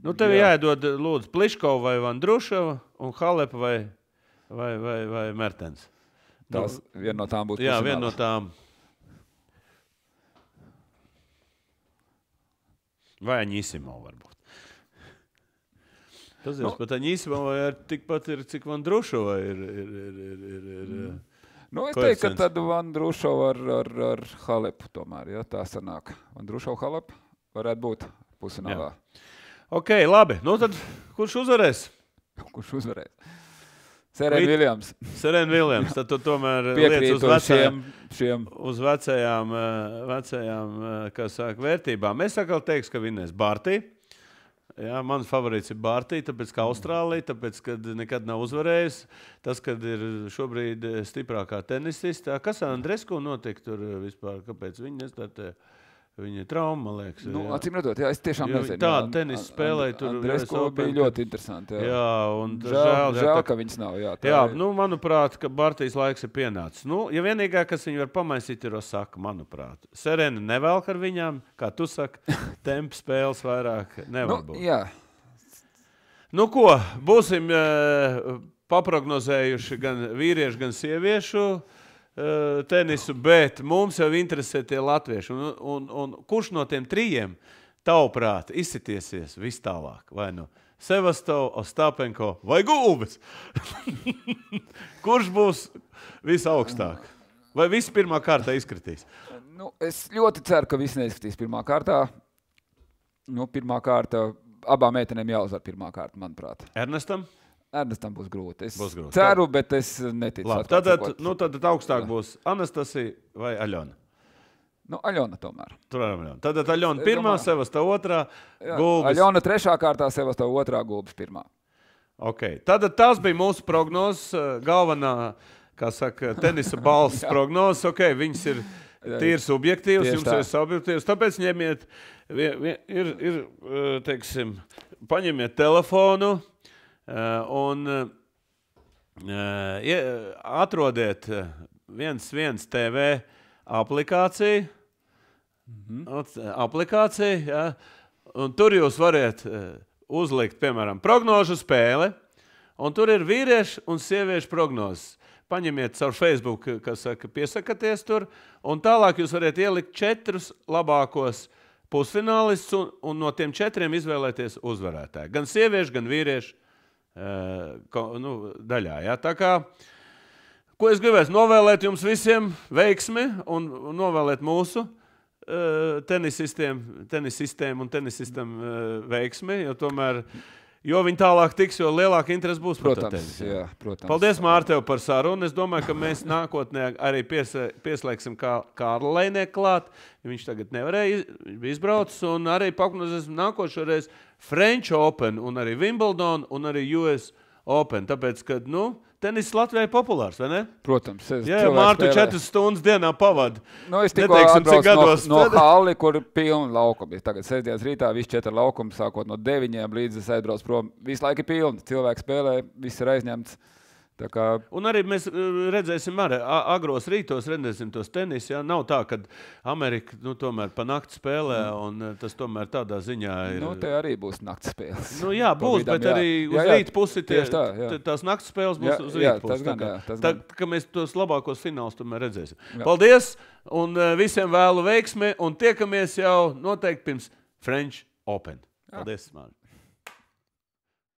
Nu, tev jā. jāiedod Lūdzu Pliškovs vai Vandrušava un Halepa vai, vai, vai, vai Mertens. Tās nu, viena no tām būtu. Jā, viena no tām. Vai Aņisimo varbūt. Tas jau nu, pat Aņisimo vai ar tikpat ir, cik Vandrušava ir. ir, ir, ir, ir, ir mm. Eh, nu, es teiktu, ka tad Vandrušava ar, ar, ar Halepu tomēr, ja tā sanāk. Vandrušava Halepa varētu būt pusinālā. Jā. Ok, labi. Nu tad kurš uzvarēs? Kurš uzvarēs? Serena Viljams Serena Viljams. Tad tu tomēr liec piekrīt uz vecajām, šiem, šiem uz vecajām, eh, vecajām eh, kā saka, vērtībām. Es atkal teikšu, ka vinnēs Bārtī. Jā, mans favorīts ir Bārtī, tāpēc ka Austrālija, tāpēc ka nekad nav uzvarējis. Tas, kad ir šobrīd eh, stiprākā tenisista. Kas ar Andresku notika tur vispār? Kāpēc viņi nestartē? Viņa ir trauma, man liekas. Nu, jā. acīm redzot, jā, es tiešām Jo nezinu. tādu jā, tenisu An- spēlēja tur Open, bija ļoti interesanti. Jā, Jā, un žēl, žēl, žēl, tā- ka viņas nav. Jā, tā Jā, ir- nu, manuprāt, ka Bartīs laiks ir pienācis. Nu, ja vienīgā, kas viņu var pamaisīt, ir Osaka, manuprāt. Serena nevelk ar viņām, kā tu saki, tempa spēles vairāk nevar nu, būt. jā, Nu, ko, būsim uh, paprognozējuši gan vīriešu, gan sieviešu uh, tenisu, bet mums jau interesē tie latvieši. Un, un, un kurš no tiem trījiem, tavuprāt, izsitiesies vis tālāk? Vai nu Sevastovs, Ostapenko vai Gulbis? kurš būs visaugstāk? Vai viss pirmā kārta izkritīs? nu, es ļoti ceru, ka viss neizskatīs pirmā kārtā. Nu, pirmā kārta abām meitenēm jāuzvar pirmā kārta, manuprāt. Ernestam? Ernestam būs grūti. Es Būs grūti. ceru, bet es neticu. Labi, tad, sakot. nu, tad augstāk būs Anastasija vai Aļona. Nu, Aļona tomēr. Tur varam jau. Tad Aļona pirmā, domāju- Sevasta otrā, Gulbis. Aļona trešā kārtā, Sevasta otrā, Gulbis pirmā. Okay. Tad tās bija mūsu prognozes, eh, galvenā, kā saka, tenisa balss prognozes. Okay, viņas ir tīri subjektīvas, jums ir subjektīvas. Tāpēc ņemiet, ir, ir, eh, teiksim, paņemiet telefonu un eh, ie- atrodiet eh, viens, viens TV aplikāciju. Ot, aplikācija, ja, un tur jūs varat eh, uzlikt, piemēram, prognožu spēli, un tur ir vīriešu un sieviešu prognozes. Paņemiet caur Facebook, kas saka, piesakieties tur, un tālāk jūs varat ielikt četrus labākos pusfinālistus, un, un no tiem četriem izvēlēties uzvarētāju. Gan sieviešu, gan vīriešu eh, nu, daļā. Ja? Tā kā Ko es gribēju novēlēt jums visiem veiksmi un novēlēt mūsu uh, tenisistiem, tenisistiem un tenisistam uh, veiksmi, jo tomēr, jo viņi tālāk tiks, jo lielāka interese būs par Protams, tenisu. jā, protams. Paldies, Mārtiņ, par sarunu. Es domāju, ka mēs nākotnē arī piesa, pieslēgsim kā, Kārlu Lēnieku klāt. Viņš tagad nevarēja viņš bija izbraucis. Un arī prognozēsim nākošais French Open, un arī Wimbledon, un arī US Open. Tāpēc, ka nu, tenis Latvijā ir populārs, vai ne? Protams, es Jā, jau Mārtiņ, četras stundas dienā pavadīja. Nu, es tikko atbraucu no, no Halli, kur ir pilna laukuma. Tagad sēdējās rītā, viss četri laukumi, sākot no deviņiem līdz es aizbraucu prom. Visu laiku ir pilni. Cilvēki spēlē, viss ir aizņemts. Tā kā Un arī mēs uh, redzēsim, arī agros rītos redzēsim tos tenis. Jā. Nav tā, ka Amerika nu, tomēr pa nakti spēlē, un uh, tas tomēr tādā ziņā ir. nu, te arī būs naktas spēles. Nu, jā, būs, vidam, bet jā. arī uz Jā, jā, rīta pusi tie, tā, jā. tās naktas spēles būs Jā, uz rīta pusi. Tā kā- jā, tā, ka mēs tos labākos finālus tomēr redzēsim. Jā. Paldies! Un uh, visiem vēlu veiksmi, un tiekamies jau noteikti pirms French Open. Paldies! Mārtiņ.